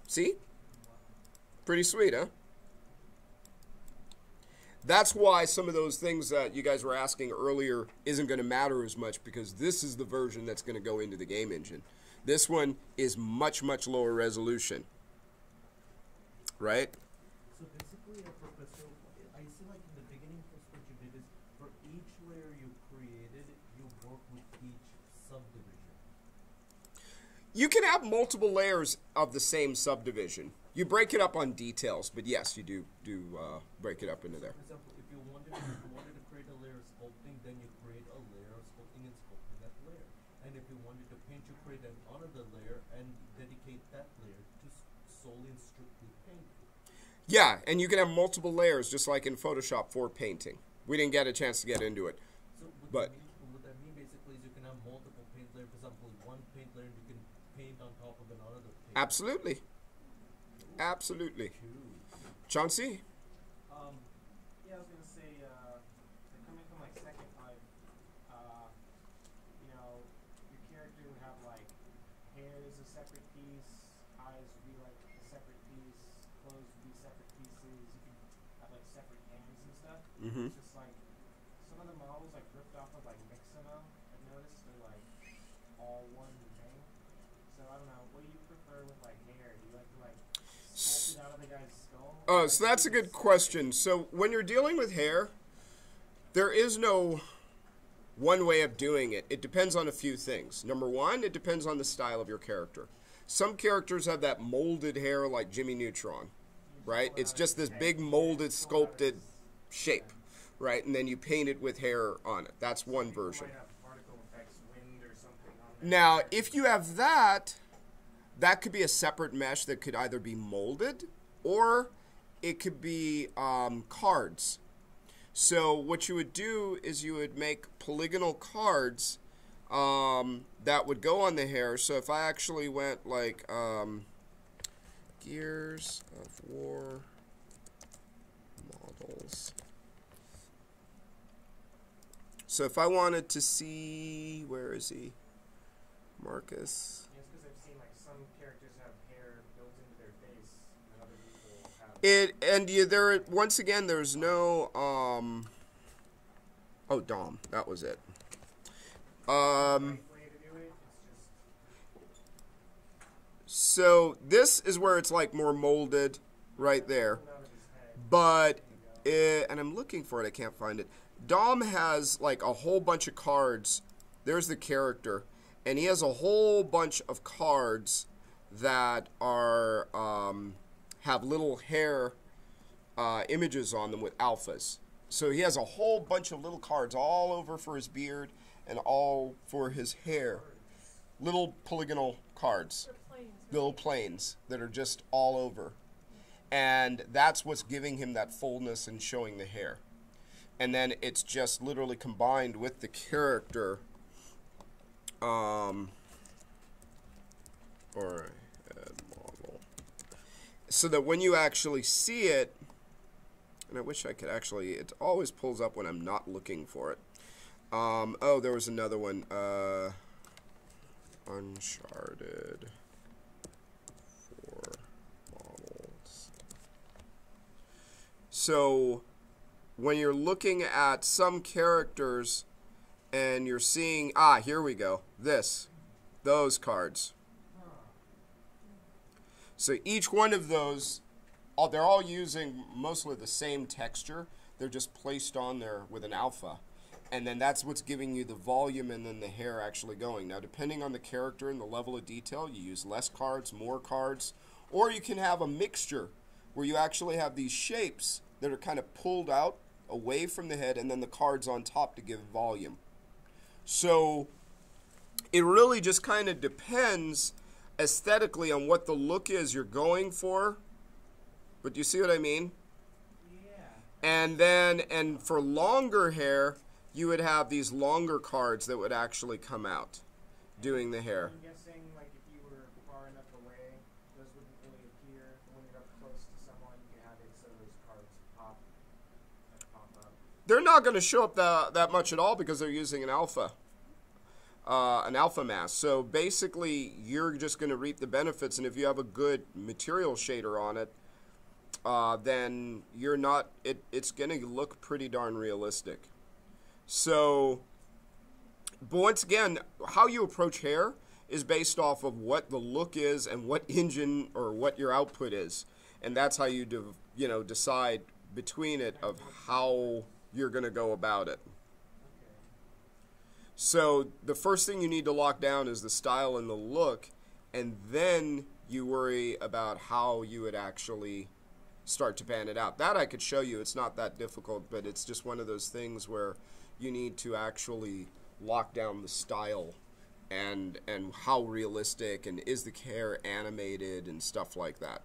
See? Pretty sweet, huh? That's why some of those things that you guys were asking earlier isn't going to matter as much because this is the version that's going to go into the game engine. This one is much, much lower resolution. Right? So basically, Professor, I see like in the beginning, what you did is for each layer you created, you work with each subdivision. You can have multiple layers of the same subdivision. You break it up on details, but yes, you do do uh, break it up into there. For example, if you wanted if you wanted to create a layer of sculpting, then you create a layer of sculpting and sculpting that layer. And if you wanted to paint, you create another layer and dedicate that layer to solely and strictly painting. Yeah, and you can have multiple layers, just like in Photoshop for painting. We didn't get a chance to get into it. So what But- that mean, what that mean basically is you can have multiple paint layers. For example, one paint layer you can paint on top of another paint. Absolutely. Absolutely. Chauncey? Um, yeah, I was going to say, uh, coming from like second life, uh, you know, your character would have like hair is a separate piece, eyes would be like a separate piece, clothes would be separate pieces, you have like separate hands and stuff. Mm-hmm. Oh, so that's a good question. So when you're dealing with hair, there is no one way of doing it. It depends on a few things. Number one, it depends on the style of your character. Some characters have that molded hair like Jimmy Neutron, right? It's just this big molded, sculpted shape, right? And then you paint it with hair on it. That's one version. Now, if you have that, that could be a separate mesh that could either be molded or it could be um, cards. So, what you would do is you would make polygonal cards um, that would go on the hair. So, if I actually went like um, Gears of War models. So, if I wanted to see, where is he? Marcus. Yeah, it's because I've seen like some characters have hair built into their face, and other people have. It and yeah, there once again. There's no um. Oh, Dom. That was it. Um. So this is where it's like more molded, right there. But it, and I'm looking for it. I can't find it. Dom has like a whole bunch of cards. There's the character, and he has a whole bunch of cards that are um, have little hair uh, images on them with alphas. So he has a whole bunch of little cards all over for his beard and all for his hair. Little polygonal cards planes, little right? planes that are just all over. And that's what's giving him that fullness and showing the hair. And then it's just literally combined with the character. Um, head model. So that when you actually see it, and I wish I could actually, it always pulls up when I'm not looking for it. Um, oh, there was another one. Uh, Uncharted 4 models. So, when you're looking at some characters and you're seeing, ah, here we go, this, those cards. So each one of those, all, they're all using mostly the same texture. They're just placed on there with an alpha. And then that's what's giving you the volume and then the hair actually going. Now, depending on the character and the level of detail, you use less cards, more cards, or you can have a mixture where you actually have these shapes that are kind of pulled out away from the head and then the cards on top to give volume. So it really just kind of depends aesthetically on what the look is you're going for. But do you see what I mean? Yeah. And then, and for longer hair, you would have these longer cards that would actually come out doing the hair. I'm guessing like if you were far enough away, those wouldn't really appear. When you're up close to someone, you can have it so those cards pop, like pop up. They're not going to show up that, that much at all because they're using an alpha. Uh, an alpha mask. So basically, you're just going to reap the benefits, and if you have a good material shader on it, uh, then you're not. It, it's going to look pretty darn realistic. So, but once again, how you approach hair is based off of what the look is and what engine or what your output is, and that's how you you know decide between it of how you're going to go about it. So the first thing you need to lock down is the style and the look, and then you worry about how you would actually start to pan it out. That I could show you. It's not that difficult, but it's just one of those things where you need to actually lock down the style and and how realistic and is the hair animated and stuff like that.